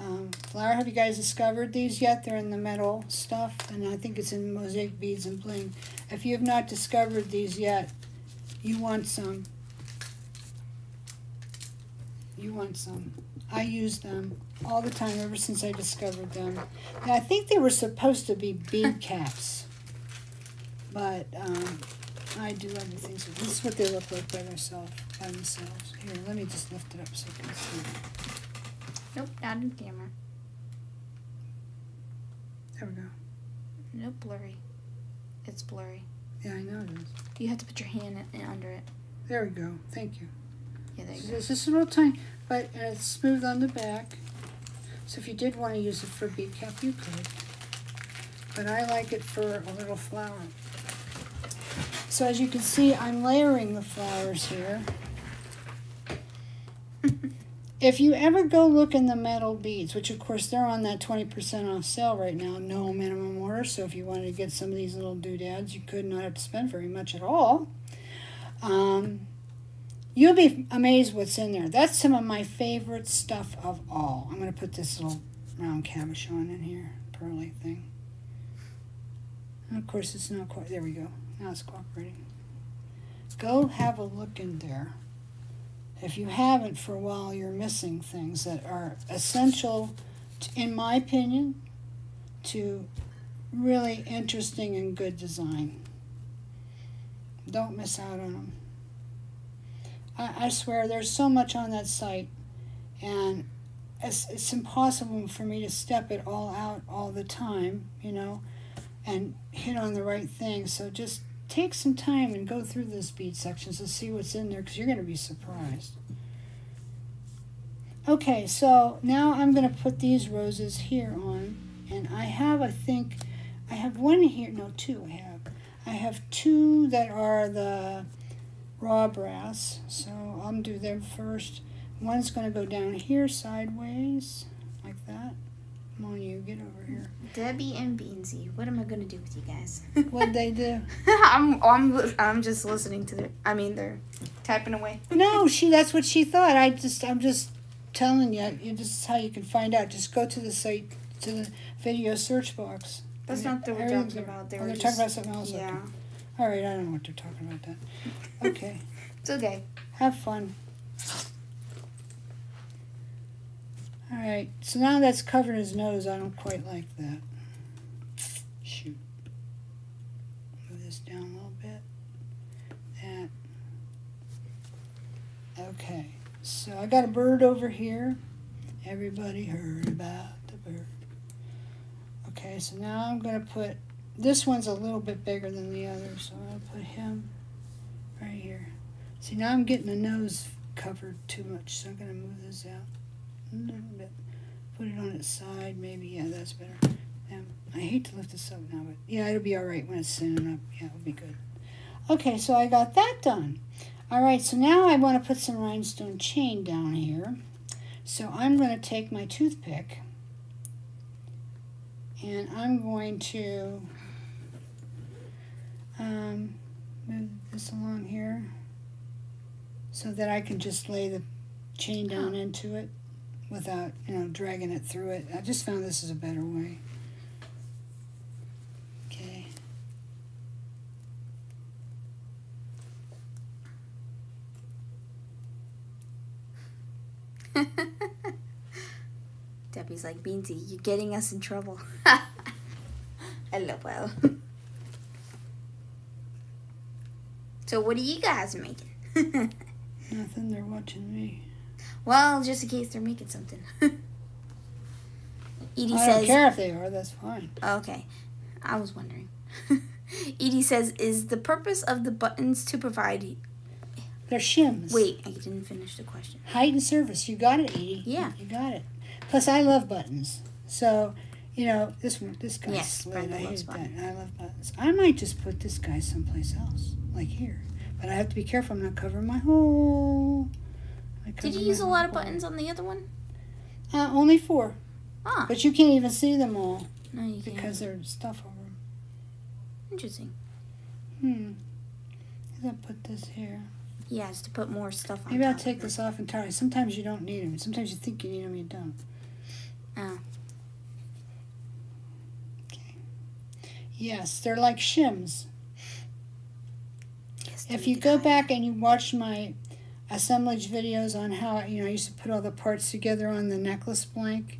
um, flower. Have you guys discovered these yet? They're in the metal stuff, and I think it's in mosaic beads and bling. If you have not discovered these yet, you want some. You want some. I use them all the time ever since I discovered them. Now, I think they were supposed to be bead caps, but um, I do other things. with- This is what they look like by themselves. By themselves. Here, let me just lift it up so you can see. Nope, not in camera. There we go. Nope, blurry. It's blurry. Yeah, I know it is. You have to put your hand in, under it. There we go. Thank you. Yeah, there you It's go. this little tiny, but it's smooth on the back. So if you did want to use it for a bead cap, you could. But I like it for a little flower. So as you can see, I'm layering the flowers here. If you ever go look in the metal beads, which of course they're on that 20% off sale right now, no minimum order. So if you wanted to get some of these little doodads, you could not have to spend very much at all. Um, You'll be amazed what's in there. That's some of my favorite stuff of all. I'm going to put this little round cabochon in here, pearly thing. And of course, it's not quite. There we go. Now it's cooperating. Go have a look in there. If you haven't for a while, you're missing things that are essential, to, in my opinion, to really interesting and good design. Don't miss out on them. I, I swear there's so much on that site and it's, it's impossible for me to step it all out all the time you know and hit on the right thing so just take some time and go through those bead sections and see what's in there because you're going to be surprised okay so now i'm going to put these roses here on and i have i think i have one here no two i have i have two that are the raw brass. So I'm do them first. One's going to go down here sideways, like that. Come on, you get over here. Debbie and Beansy. What am I gonna do with you guys? What'd they do? I'm I'm I'm just listening to their. I mean, they're typing away. No, she. That's what she thought. I just. I'm just telling you. you this is how you can find out. Just go to the site to the video search box. That's not what they were talking about. They oh, were they're just, talking about something else. Yeah. All right. I don't know what they're talking about. Then. Okay. it's okay. Have fun. All right, so now that's covering his nose. I don't quite like that. Shoot. Move this down a little bit. That. Okay, so I got a bird over here. Everybody heard about the bird. Okay, so now I'm going to put, this one's a little bit bigger than the other, so I'm going to put him right here. See, now I'm getting the nose covered too much, so I'm going to move this out a little bit. Put it on its side, maybe. Yeah, that's better. Um, I hate to lift this up now, but yeah, it'll be all right when it's standing up. Yeah, it'll be good. Okay, so I got that done. All right, so now I want to put some rhinestone chain down here. So I'm going to take my toothpick and I'm going to um, move this along here so that I can just lay the chain down into it without, you know, dragging it through it. I just found this is a better way. Okay. Debbie's like Beansy, you're getting us in trouble. LOL. so what are you guys making? Nothing, they're watching me. Well, just in case they're making something. Edie I don't says, care if they are, that's fine. okay. I was wondering. Edie says, "Is the purpose of the buttons to provide?" They're shims. Wait, I didn't finish the question. Height and surface. You got it, Edie. Yeah. You got it. Plus, I love buttons. So, you know, this one, this guy's Yes, I hate buttons. I love buttons. I might just put this guy someplace else, like here. But I have to be careful. I'm not covering my hole. Did you use a lot of buttons on the other one? Uh, only four. Ah, But you can't even see them all no, you can't. because there's stuff over them. Interesting. Hmm. I'll put this here. Yeah, it's to put more stuff on. Maybe I'll take this off entirely. Sometimes you don't need them. Sometimes you think you need them, you don't. Oh. Okay. Yes, they're like shims. Yes, If you go back and you watch my assemblage videos on how you know I used to put all the parts together on the necklace blank,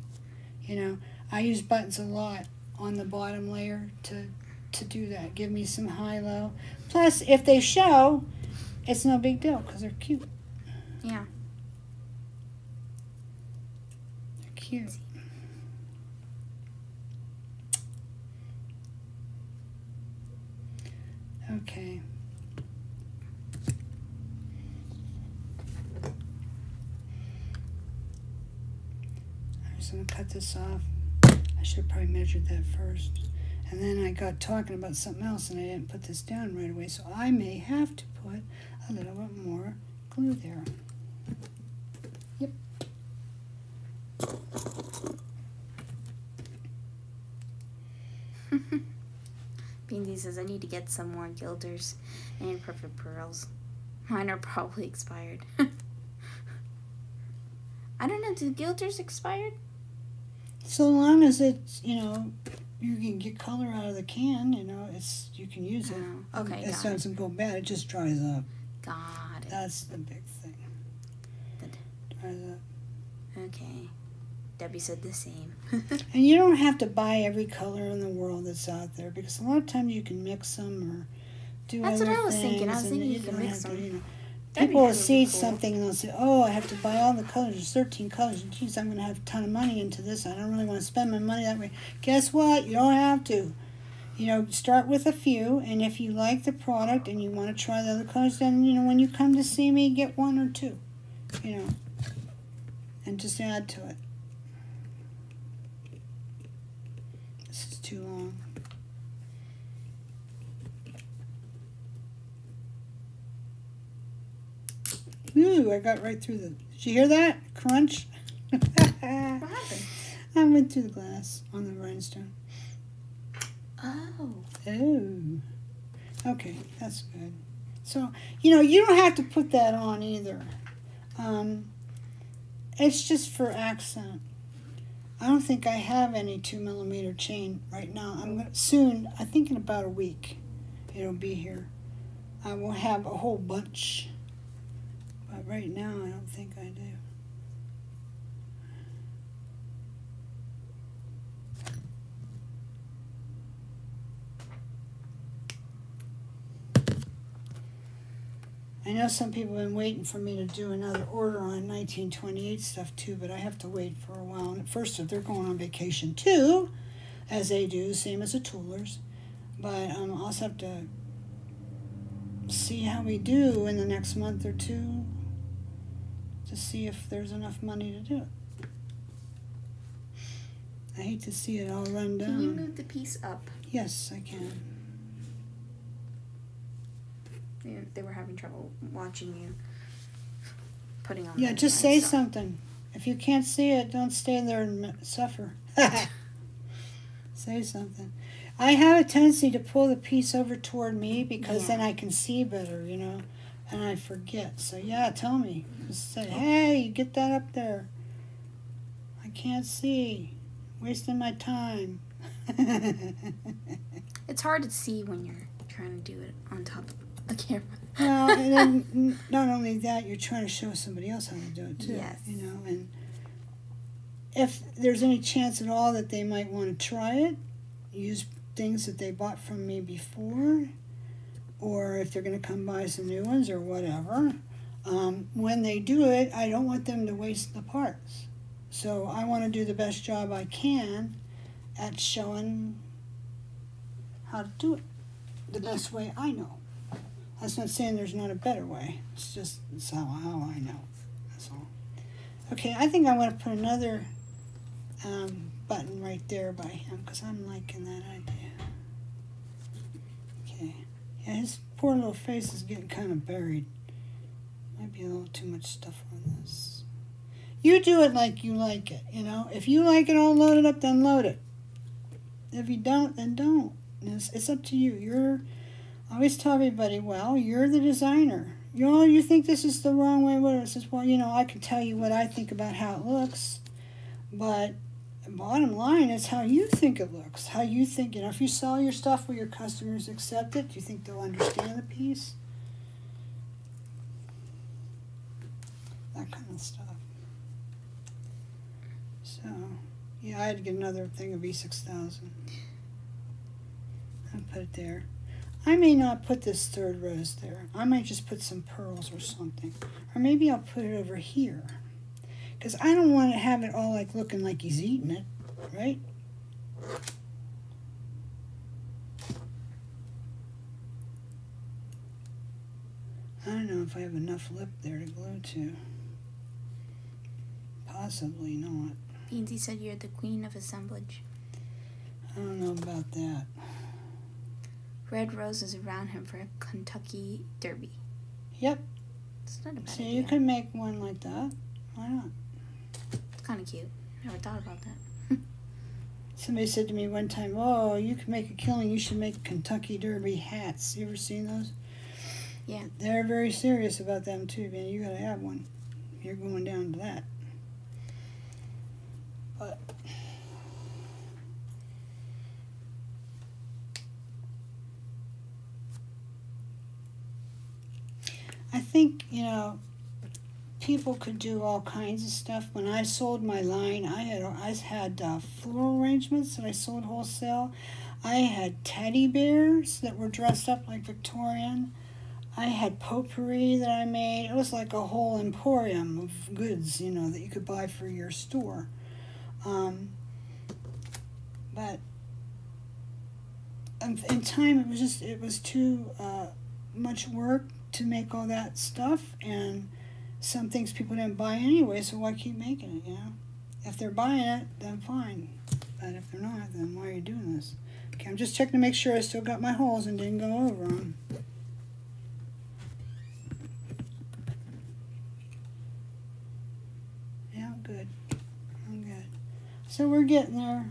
you know I use buttons a lot on the bottom layer to to do that. Give me some high low. Plus, if they show, it's no big deal because they're cute. Yeah. They're cute. Okay. I was going to cut this off. I should have probably measured that first. And then I got talking about something else and I didn't put this down right away. So I may have to put a little bit more glue there. Yep. Beandy says I need to get some more gilders and perfect pearls. Mine are probably expired. I don't know. Do gilders expired? So long as it's, you know, you can get color out of the can, you know, it's you can use it. Oh, okay, It doesn't go bad, it just dries up. Got it. That's the big thing. Good. Dries up. Okay. Debbie said the same. And you don't have to buy every color in the world that's out there because a lot of times you can mix them or do That's what I was thinking. I was thinking you can mix have to, them. you know. That'd People will see cool. something and they'll say, "Oh, I have to buy all the colors. There's 13 colors. And geez, I'm going to have a ton of money into this. I don't really want to spend my money that way." Guess what? You don't have to. You know, start with a few, and if you like the product and you want to try the other colors, then you know when you come to see me, get one or two. You know, and just add to it. This is too long. Ooh, I got right through the. Did you hear that crunch? what happened? I went through the glass on the rhinestone. Oh. Oh. Okay, that's good. So, you know, you don't have to put that on either. Um, it's just for accent. I don't think I have any two millimeter chain right now. I'm gonna soon. I think in about a week, it'll be here. I will have a whole bunch, but right now I don't think I do. I know some people have been waiting for me to do another order on 1928 stuff too, but I have to wait for a while. And at first, they're going on vacation too, as they do, same as the toolers, but um, I'll also have to see how we do in the next month or two to see if there's enough money to do it. I hate to see it all run down. Can you move the piece up? Yes, I can. They- They were having trouble watching you putting on. Yeah, just say stuff. something. If you can't see it, don't stay there and suffer. say something. I have a tendency to pull the piece over toward me because then I can see better, you know, and I forget. So yeah, tell me. Just say, oh. hey, you get that up there. I can't see. Wasting my time. It's hard to see when you're trying to do it on top of a camera. well, and then not only that, you're trying to show somebody else how to do it too. Yes. You know, and if there's any chance at all that they might want to try it, use things that they bought from me before, or if they're going to come buy some new ones or whatever. Um, when they do it, I don't want them to waste the parts. So I want to do the best job I can at showing how to do it the best way I know. That's not saying there's not a better way. It's just it's how, how I know. That's all. Okay, I think I want to put another um, button right there by him because I'm liking that idea. Yeah, his poor little face is getting kind of buried. Might be a little too much stuff on this. You do it like you like it, you know. If you like it all loaded up, then load it. If you don't, then don't. It's, it's up to you. You're I always tell everybody, well, you're the designer. You know, you think this is the wrong way. What it says, well, you know, I can tell you what I think about how it looks, but bottom line is how you think it looks. How you think, you know, if you sell your stuff will your customers accept it, do you think they'll understand the piece? That kind of stuff. So, yeah, I had to get another thing of E6000. I'll put it there. I may not put this third rose there. I might just put some pearls or something. Or maybe I'll put it over here. Because I don't want to have it all like looking like he's eating it, right? I don't know if I have enough lip there to glue to. Possibly not. Beansy said you're the queen of assemblage. I don't know about that. Red roses around him for a Kentucky Derby. Yep. It's not a bad So idea. you can make one like that. Why not? Kind of cute. Never thought about that. Somebody said to me one time, "Oh, you can make a killing. You should make Kentucky Derby hats. You ever seen those?" Yeah. They're very serious about them too, man. You gotta have one. You're going down to that. But I think you know people could do all kinds of stuff. When I sold my line, I had I had uh, floral arrangements that I sold wholesale. I had teddy bears that were dressed up like Victorian. I had potpourri that I made. It was like a whole emporium of goods, you know, that you could buy for your store. Um, but in time, it was just it was too uh, much work to make all that stuff, and some things people didn't buy anyway. So why keep making it? You know, if they're buying it, then fine. But if they're not, then why are you doing this? Okay, I'm just checking to make sure I still got my holes and didn't go over them. Yeah, I'm good. I'm good. So we're getting there.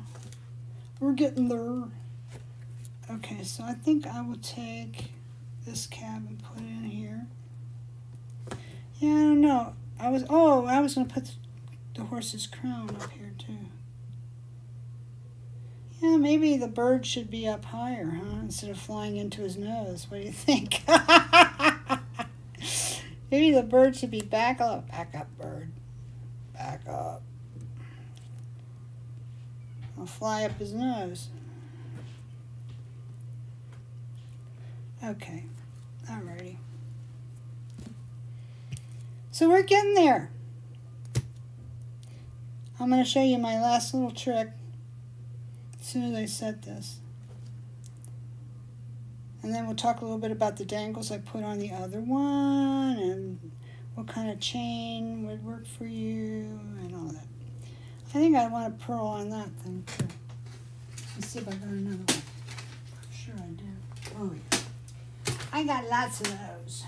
We're getting there. Okay, so I think I will take this cab and put it in here. Yeah, I don't know. I was oh, I was gonna put the, the horse's crown up here too. Yeah, maybe the bird should be up higher, huh? Instead of flying into his nose. What do you think? maybe the bird should be back up. Back up, bird. Back up. I'll fly up his nose. Okay. Alrighty. So we're getting there. I'm going to show you my last little trick as soon as I set this. And then we'll talk a little bit about the dangles I put on the other one and what kind of chain would work for you and all that. I think I want a pearl on that thing too. Let's see if I got another one. I'm sure I do. Oh yeah. I got lots of those.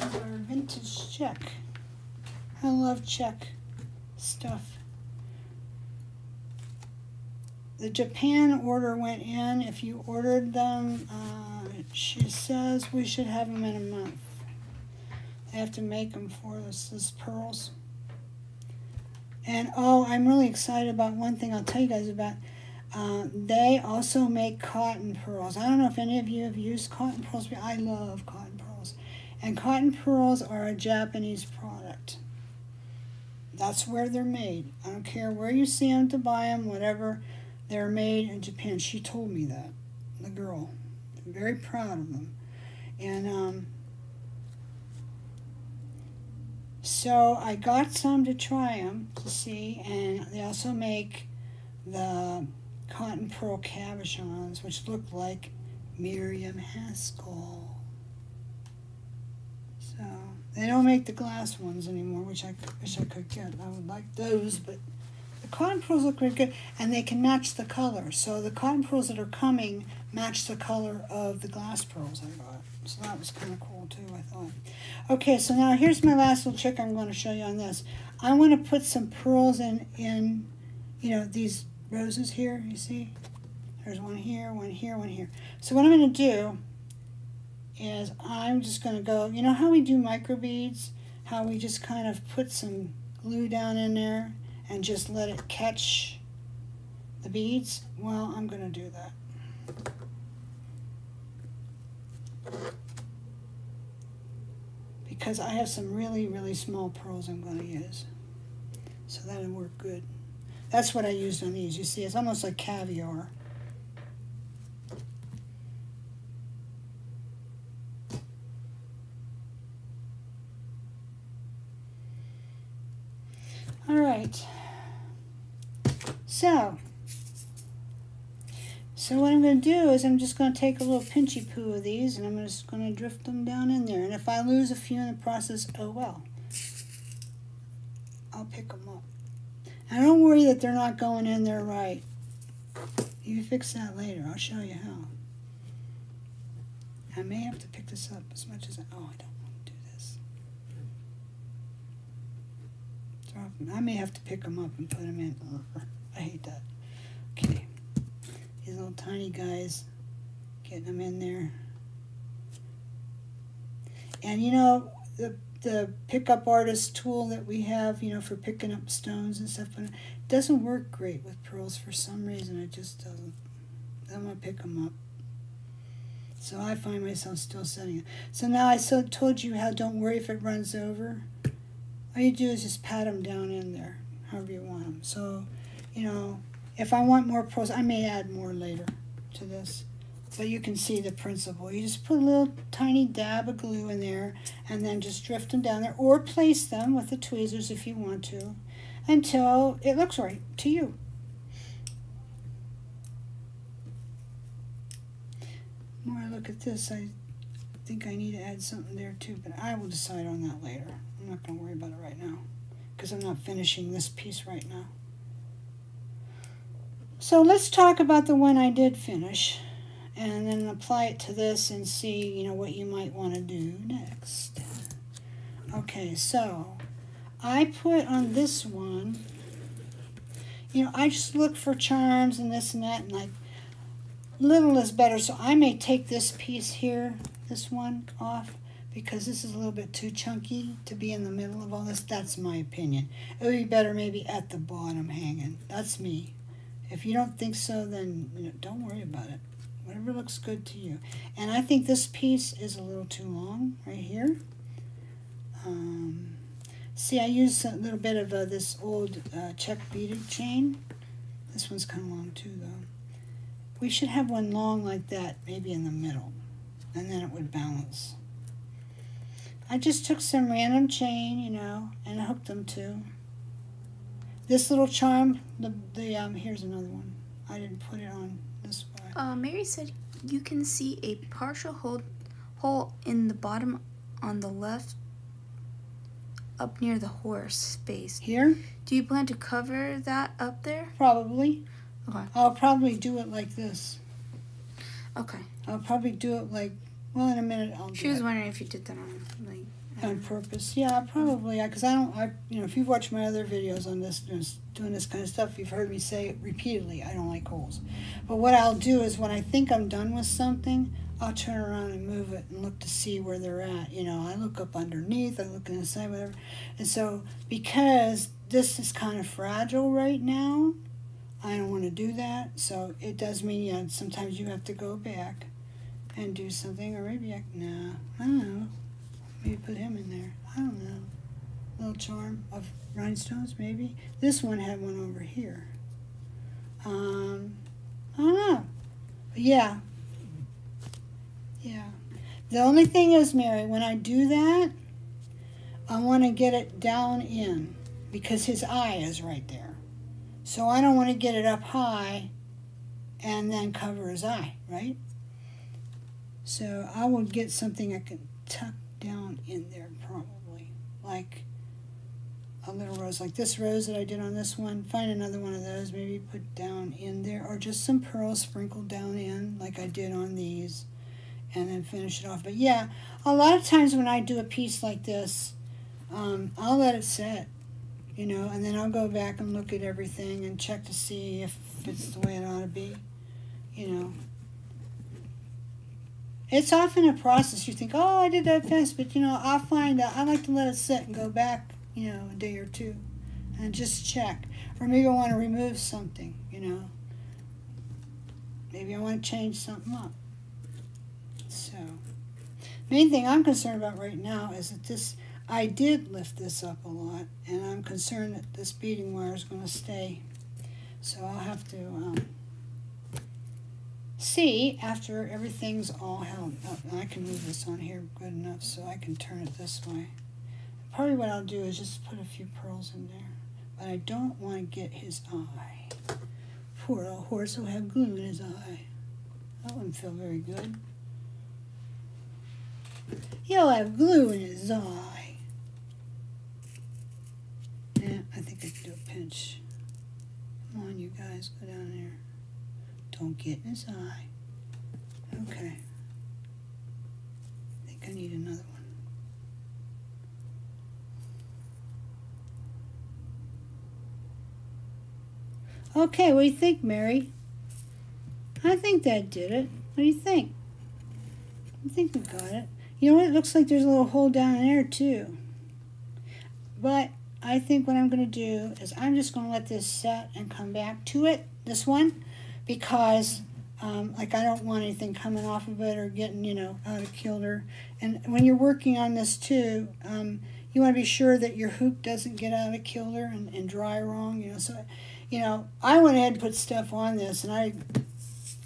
Those are vintage Czech. I love Czech stuff. The Japan order went in. If you ordered them, uh, she says we should have them in a month. I have to make them for us, these pearls. And oh, I'm really excited about one thing I'll tell you guys about. Uh, they also make cotton pearls. I don't know if any of you have used cotton pearls, but I love cotton. And cotton pearls are a Japanese product. That's where they're made. I don't care where you see them to buy them, whatever. They're made in Japan. She told me that, the girl. I'm very proud of them. And um, So I got some to try them to see, and they also make the cotton pearl cabochons, which look like Miriam Haskell. They don't make the glass ones anymore, which I wish I could get. I would like those, but the cotton pearls look really good, and they can match the color. So the cotton pearls that are coming match the color of the glass pearls I got. So that was kind of cool too, I thought. Okay, so now here's my last little trick I'm going to show you on this. I want to put some pearls in, in, you know, these roses here, you see? There's one here, one here, one here. So what I'm going to do is I'm just going to go, you know how we do micro beads? How we just kind of put some glue down in there and just let it catch the beads? Well, I'm going to do that. Because I have some really, really small pearls I'm going to use. So that'll work good. That's what I used on these. You see, it's almost like caviar. All right. So, so what I'm going to do is I'm just going to take a little pinchy poo of these and I'm just going to drift them down in there. And if I lose a few in the process, oh well. I'll pick them up. And don't worry that they're not going in there right. You fix that later. I'll show you how. I may have to pick this up as much as I... Oh, I don't want to do this. Drop them. I may have to pick them up and put them in. I hate that. Okay. These little tiny guys. Getting them in there. And you know, the the pickup artist tool that we have, you know, for picking up stones and stuff, but it doesn't work great with pearls for some reason. It just doesn't. I'm gonna pick them up. So I find myself still setting it. So now I so told you how don't worry if it runs over. All you do is just pat them down in there, however you want them. So, you know, if I want more pearls, I may add more later to this. But you can see the principle. You just put a little tiny dab of glue in there and then just drift them down there or place them with the tweezers if you want to until it looks right to you. The more I look at this, I think I need to add something there too, but I will decide on that later. I'm not going to worry about it right now because I'm not finishing this piece right now. So let's talk about the one I did finish and then apply it to this and see, you know, what you might want to do next. Okay, so I put on this one, you know, I just look for charms and this and that, and like, little is better. So I may take this piece here, this one, off, because this is a little bit too chunky to be in the middle of all this. That's my opinion. It would be better maybe at the bottom hanging. That's me. If you don't think so, then you know, don't worry about it. Whatever looks good to you. And I think this piece is a little too long right here. Um, see, I used a little bit of uh, this old uh, Czech beaded chain. This one's kind of long too, though. We should have one long like that, maybe in the middle, and then it would balance. I just took some random chain, you know, and hooked them to. This little charm, the, the um, here's another one. I didn't put it on this way. Uh, Mary said you can see a partial hole, hole in the bottom on the left up near the horse face. Here? Do you plan to cover that up there? Probably. Okay. I'll probably do it like this. Okay. I'll probably do it like, well, in a minute I'll do She was it wondering if you did that on. I on purpose. Yeah, probably. Because I don't, I, you know, if you've watched my other videos on this, doing this kind of stuff, you've heard me say repeatedly, I don't like holes. But what I'll do is when I think I'm done with something, I'll turn around and move it and look to see where they're at. You know, I look up underneath, I look inside, whatever. And so because this is kind of fragile right now, I don't want to do that. So it does mean, yeah, sometimes you have to go back and do something, or maybe I, nah, I don't know. Maybe put him in there. I don't know. Little charm of rhinestones, maybe. This one had one over here. Um, I don't know. Yeah. Yeah. The only thing is, Mary, when I do that, I want to get it down in because his eye is right there. So I don't want to get it up high and then cover his eye, right? So I will get something I can tuck down in there probably, like a little rose, like this rose that I did on this one. Find another one of those, maybe put down in there, or just some pearls sprinkled down in, like I did on these, and then finish it off. But yeah, a lot of times when I do a piece like this, um, I'll let it set, you know, and then I'll go back and look at everything and check to see if it's the way it ought to be, you know. It's often a process. You think, oh, I did that fast, but you know, I'll find out. I like to let it sit and go back, you know, a day or two, and just check. Or maybe I want to remove something, you know. Maybe I want to change something up. So, main thing I'm concerned about right now is that this. I did lift this up a lot, and I'm concerned that this beading wire is going to stay. So I'll have to. Um, see after everything's all held up. I can move this on here good enough so I can turn it this way. Probably what I'll do is just put a few pearls in there. But I don't want to get his eye. Poor old horse will have glue in his eye. That wouldn't feel very good. He'll have glue in his eye. Yeah, I think I can do a pinch. Come on, you guys, go down there. Don't get in his eye. Okay. I think I need another one. Okay, what do you think, Mary? I think that did it. What do you think? I think we got it. You know what? It looks like there's a little hole down in there, too. But I think what I'm going to do is I'm just going to let this set and come back to it, this one, because um, like I don't want anything coming off of it or getting, you know, out of kilter. And when you're working on this too, um, you want to be sure that your hoop doesn't get out of kilter and, and dry wrong, you know. So, you know, I went ahead and put stuff on this and I,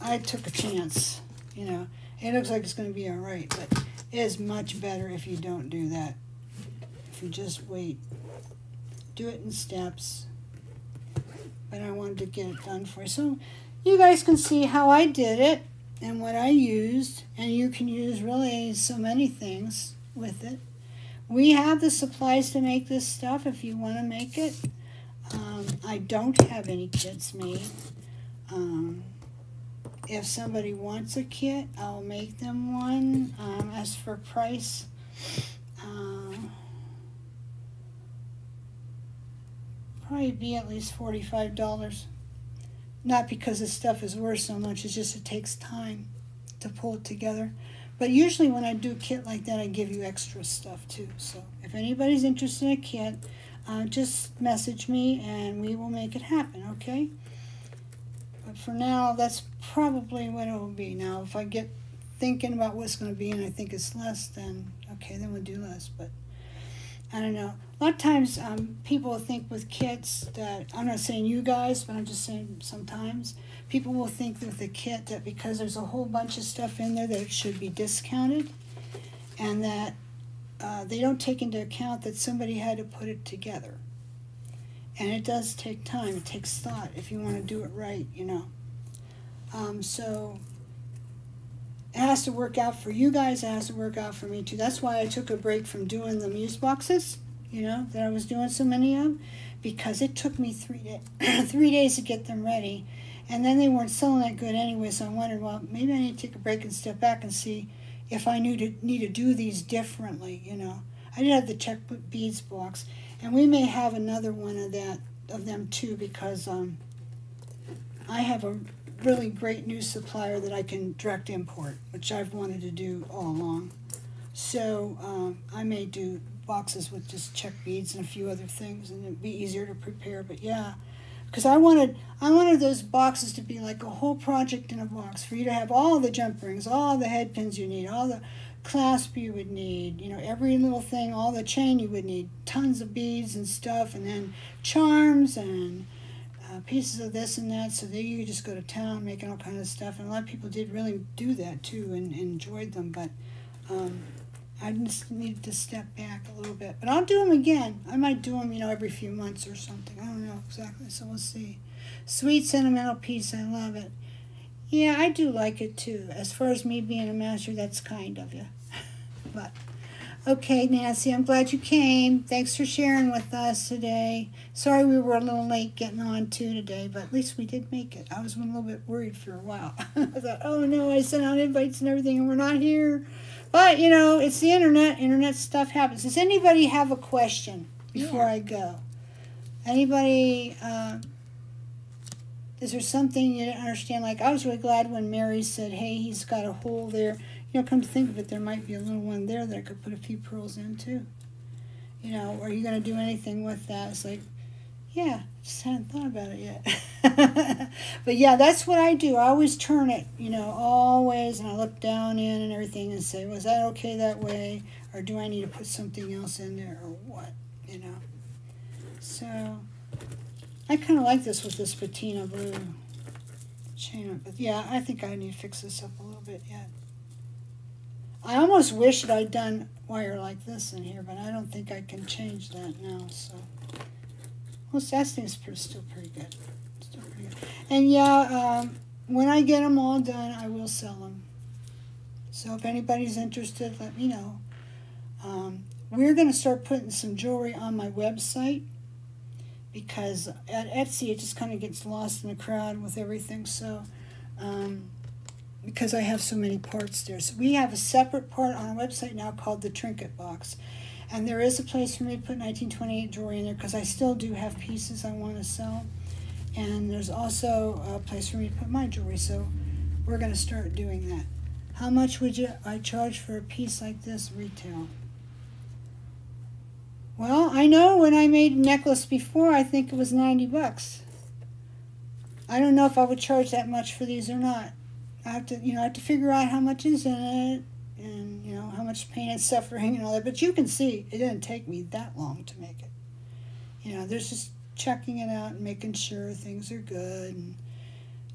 I took a chance, you know. It looks like it's going to be all right, but it is much better if you don't do that. If you just wait. Do it in steps. But I wanted to get it done for you. So you guys can see how I did it and what I used. And you can use really so many things with it. We have the supplies to make this stuff if you want to make it. Um, I don't have any kits made. Um, if somebody wants a kit, I'll make them one. Um, as for price, uh, probably be at least $45. Not because the stuff is worth so much, it's just it takes time to pull it together. But usually when I do a kit like that, I give you extra stuff too. So if anybody's interested in a kit, uh, just message me and we will make it happen, okay? But for now, that's probably what it will be. Now, if I get thinking about what's going to be and I think it's less, then okay, then we'll do less. But I don't know. A lot of times um, people think with kits that, I'm not saying you guys, but I'm just saying sometimes, people will think with a kit that because there's a whole bunch of stuff in there that it should be discounted and that uh, they don't take into account that somebody had to put it together. And it does take time, it takes thought if you want to do it right, you know. Um, so it has to work out for you guys. It has to work out for me too. That's why I took a break from doing the muse boxes, you know, that I was doing so many of, because it took me three day, three days to get them ready, and then they weren't selling that good anyway. So I wondered, well, maybe I need to take a break and step back and see if I need to need to do these differently. You know, I did have the Czech beads box, and we may have another one of that of them too because um, I have a really great new supplier that I can direct import, which I've wanted to do all along. So um, I may do boxes with just Czech beads and a few other things, and it'd be easier to prepare. But yeah, because I wanted I wanted those boxes to be like a whole project in a box for you to have all the jump rings, all the head pins you need, all the clasp you would need, you know, every little thing, all the chain you would need, tons of beads and stuff, and then charms and uh, pieces of this and that. So there you could just go to town making all kinds of stuff. And a lot of people did really do that too and, and enjoyed them. But um, I just needed to step back a little bit. But I'll do them again. I might do them, you know, every few months or something. I don't know exactly. So we'll see. Sweet sentimental piece. I love it. Yeah, I do like it too. As far as me being a master, that's kind of you. but okay, Nancy, I'm glad you came. Thanks for sharing with us today. Sorry we were a little late getting on too today, but at least we did make it. I was a little bit worried for a while. I thought, oh no, I sent out invites and everything, and we're not here. But you know, it's the internet. Internet stuff happens. Does anybody have a question before Yeah. I go? Anybody? Uh, is there something you didn't understand? Like I was really glad when Mary said, "Hey, he's got a hole there." You know, come to think of it, there might be a little one there that I could put a few pearls into. You know, are you going to do anything with that? It's like, yeah, just hadn't thought about it yet. but yeah, that's what I do. I always turn it, you know, always, and I look down in and everything and say, was that okay that way, or do I need to put something else in there, or what? You know. So I kind of like this with this patina blue chain, but yeah, I think I need to fix this up a little bit yet. I almost wish that I'd done wire like this in here, but I don't think I can change that now. So, that thing's pretty, still pretty good. Still pretty good. And yeah, um, when I get them all done, I will sell them. So if anybody's interested, let me know. Um, we're going to start putting some jewelry on my website because at Etsy it just kind of gets lost in the crowd with everything. So, um, because I have so many parts there. So we have a separate part on our website now called the Trinket Box. And there is a place for me to put 1928 jewelry in there because I still do have pieces I want to sell. And there's also a place for me to put my jewelry. So we're going to start doing that. How much would you I charge for a piece like this retail? Well, I know when I made necklace before, I think it was 90 bucks. I don't know if I would charge that much for these or not. I have to, you know, I have to figure out how much is in it and, you know, how much pain and suffering and all that. But you can see it didn't take me that long to make it. You know, there's just checking it out and making sure things are good and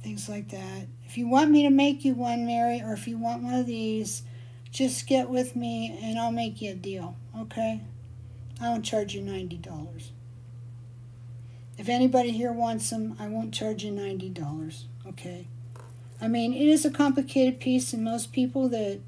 things like that. If you want me to make you one, Mary, or if you want one of these, just get with me and I'll make you a deal, okay? I won't charge you $90. If anybody here wants them, I won't charge you $90, okay? I mean, it is a complicated piece, and most people that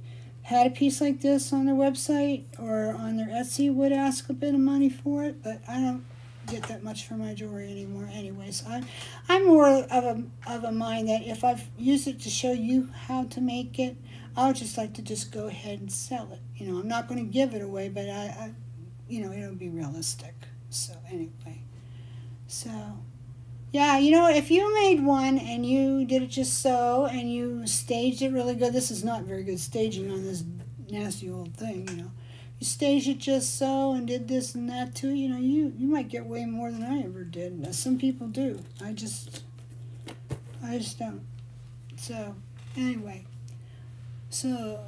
had a piece like this on their website or on their Etsy would ask a bit of money for it, but I don't get that much for my jewelry anymore anyways. I, I'm more of a, of a mind that if I've used it to show you how to make it, I would just like to just go ahead and sell it. You know, I'm not going to give it away, but I, I you know, it'll be realistic. So anyway, so yeah, you know, if you made one and you did it just so and you staged it really good, this is not very good staging on this nasty old thing, you know. You staged it just so and did this and that too, you know, you you might get way more than I ever did. Now, Some people do. I just I just don't. So anyway, so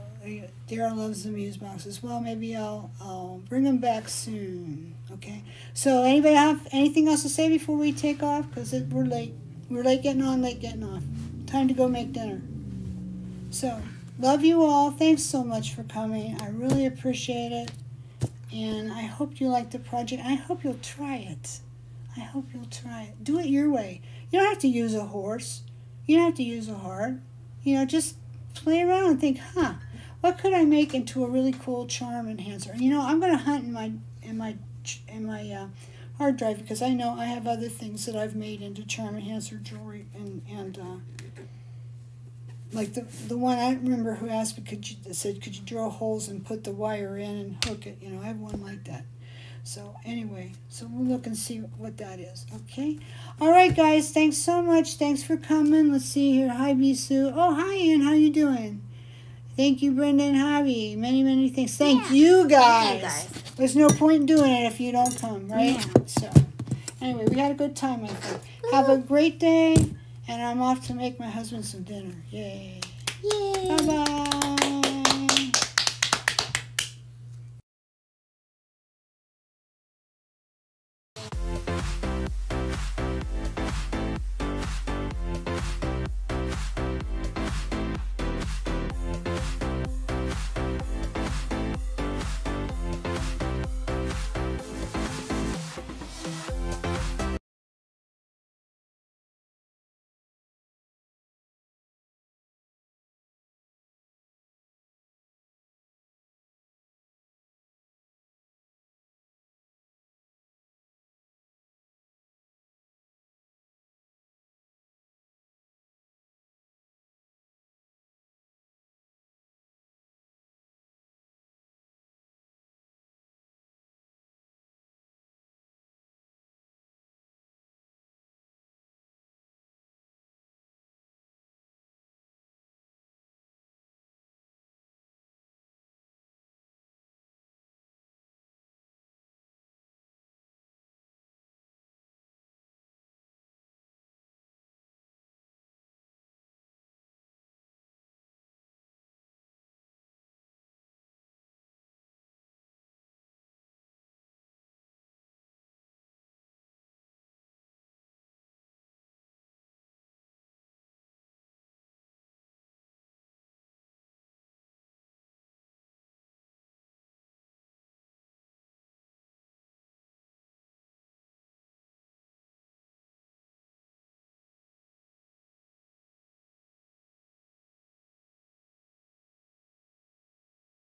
Daryl loves the muse boxes. Well, maybe I'll I'll bring them back soon. Okay. So anybody have anything else to say before we take off? Because we're late. We're late getting on, late getting off. Time to go make dinner. So love you all. Thanks so much for coming. I really appreciate it. And I hope you like the project. I hope you'll try it. I hope you'll try it. Do it your way. You don't have to use a horse. You don't have to use a heart. You know, just play around and think, huh, what could I make into a really cool charm enhancer? You know, I'm going to hunt in my in my in my uh, hard drive because I know I have other things that I've made into charm enhancer jewelry and and uh, like the the one I remember who asked me could you said could you drill holes and put the wire in and hook it? You know, I have one like that. So anyway, so we'll look and see what that is. Okay. All right, guys. Thanks so much. Thanks for coming. Let's see here. Hi, B'sue. Oh, hi, Ann. How you doing? Thank you, Brenda and Javi. Many, many thanks. Thank Yeah. you guys. Thank you, guys. There's no point in doing it if you don't come, right? Yeah. So, anyway, we had a good time, I think. Have a great day, and I'm off to make my husband some dinner. Yay. Yay. Bye bye.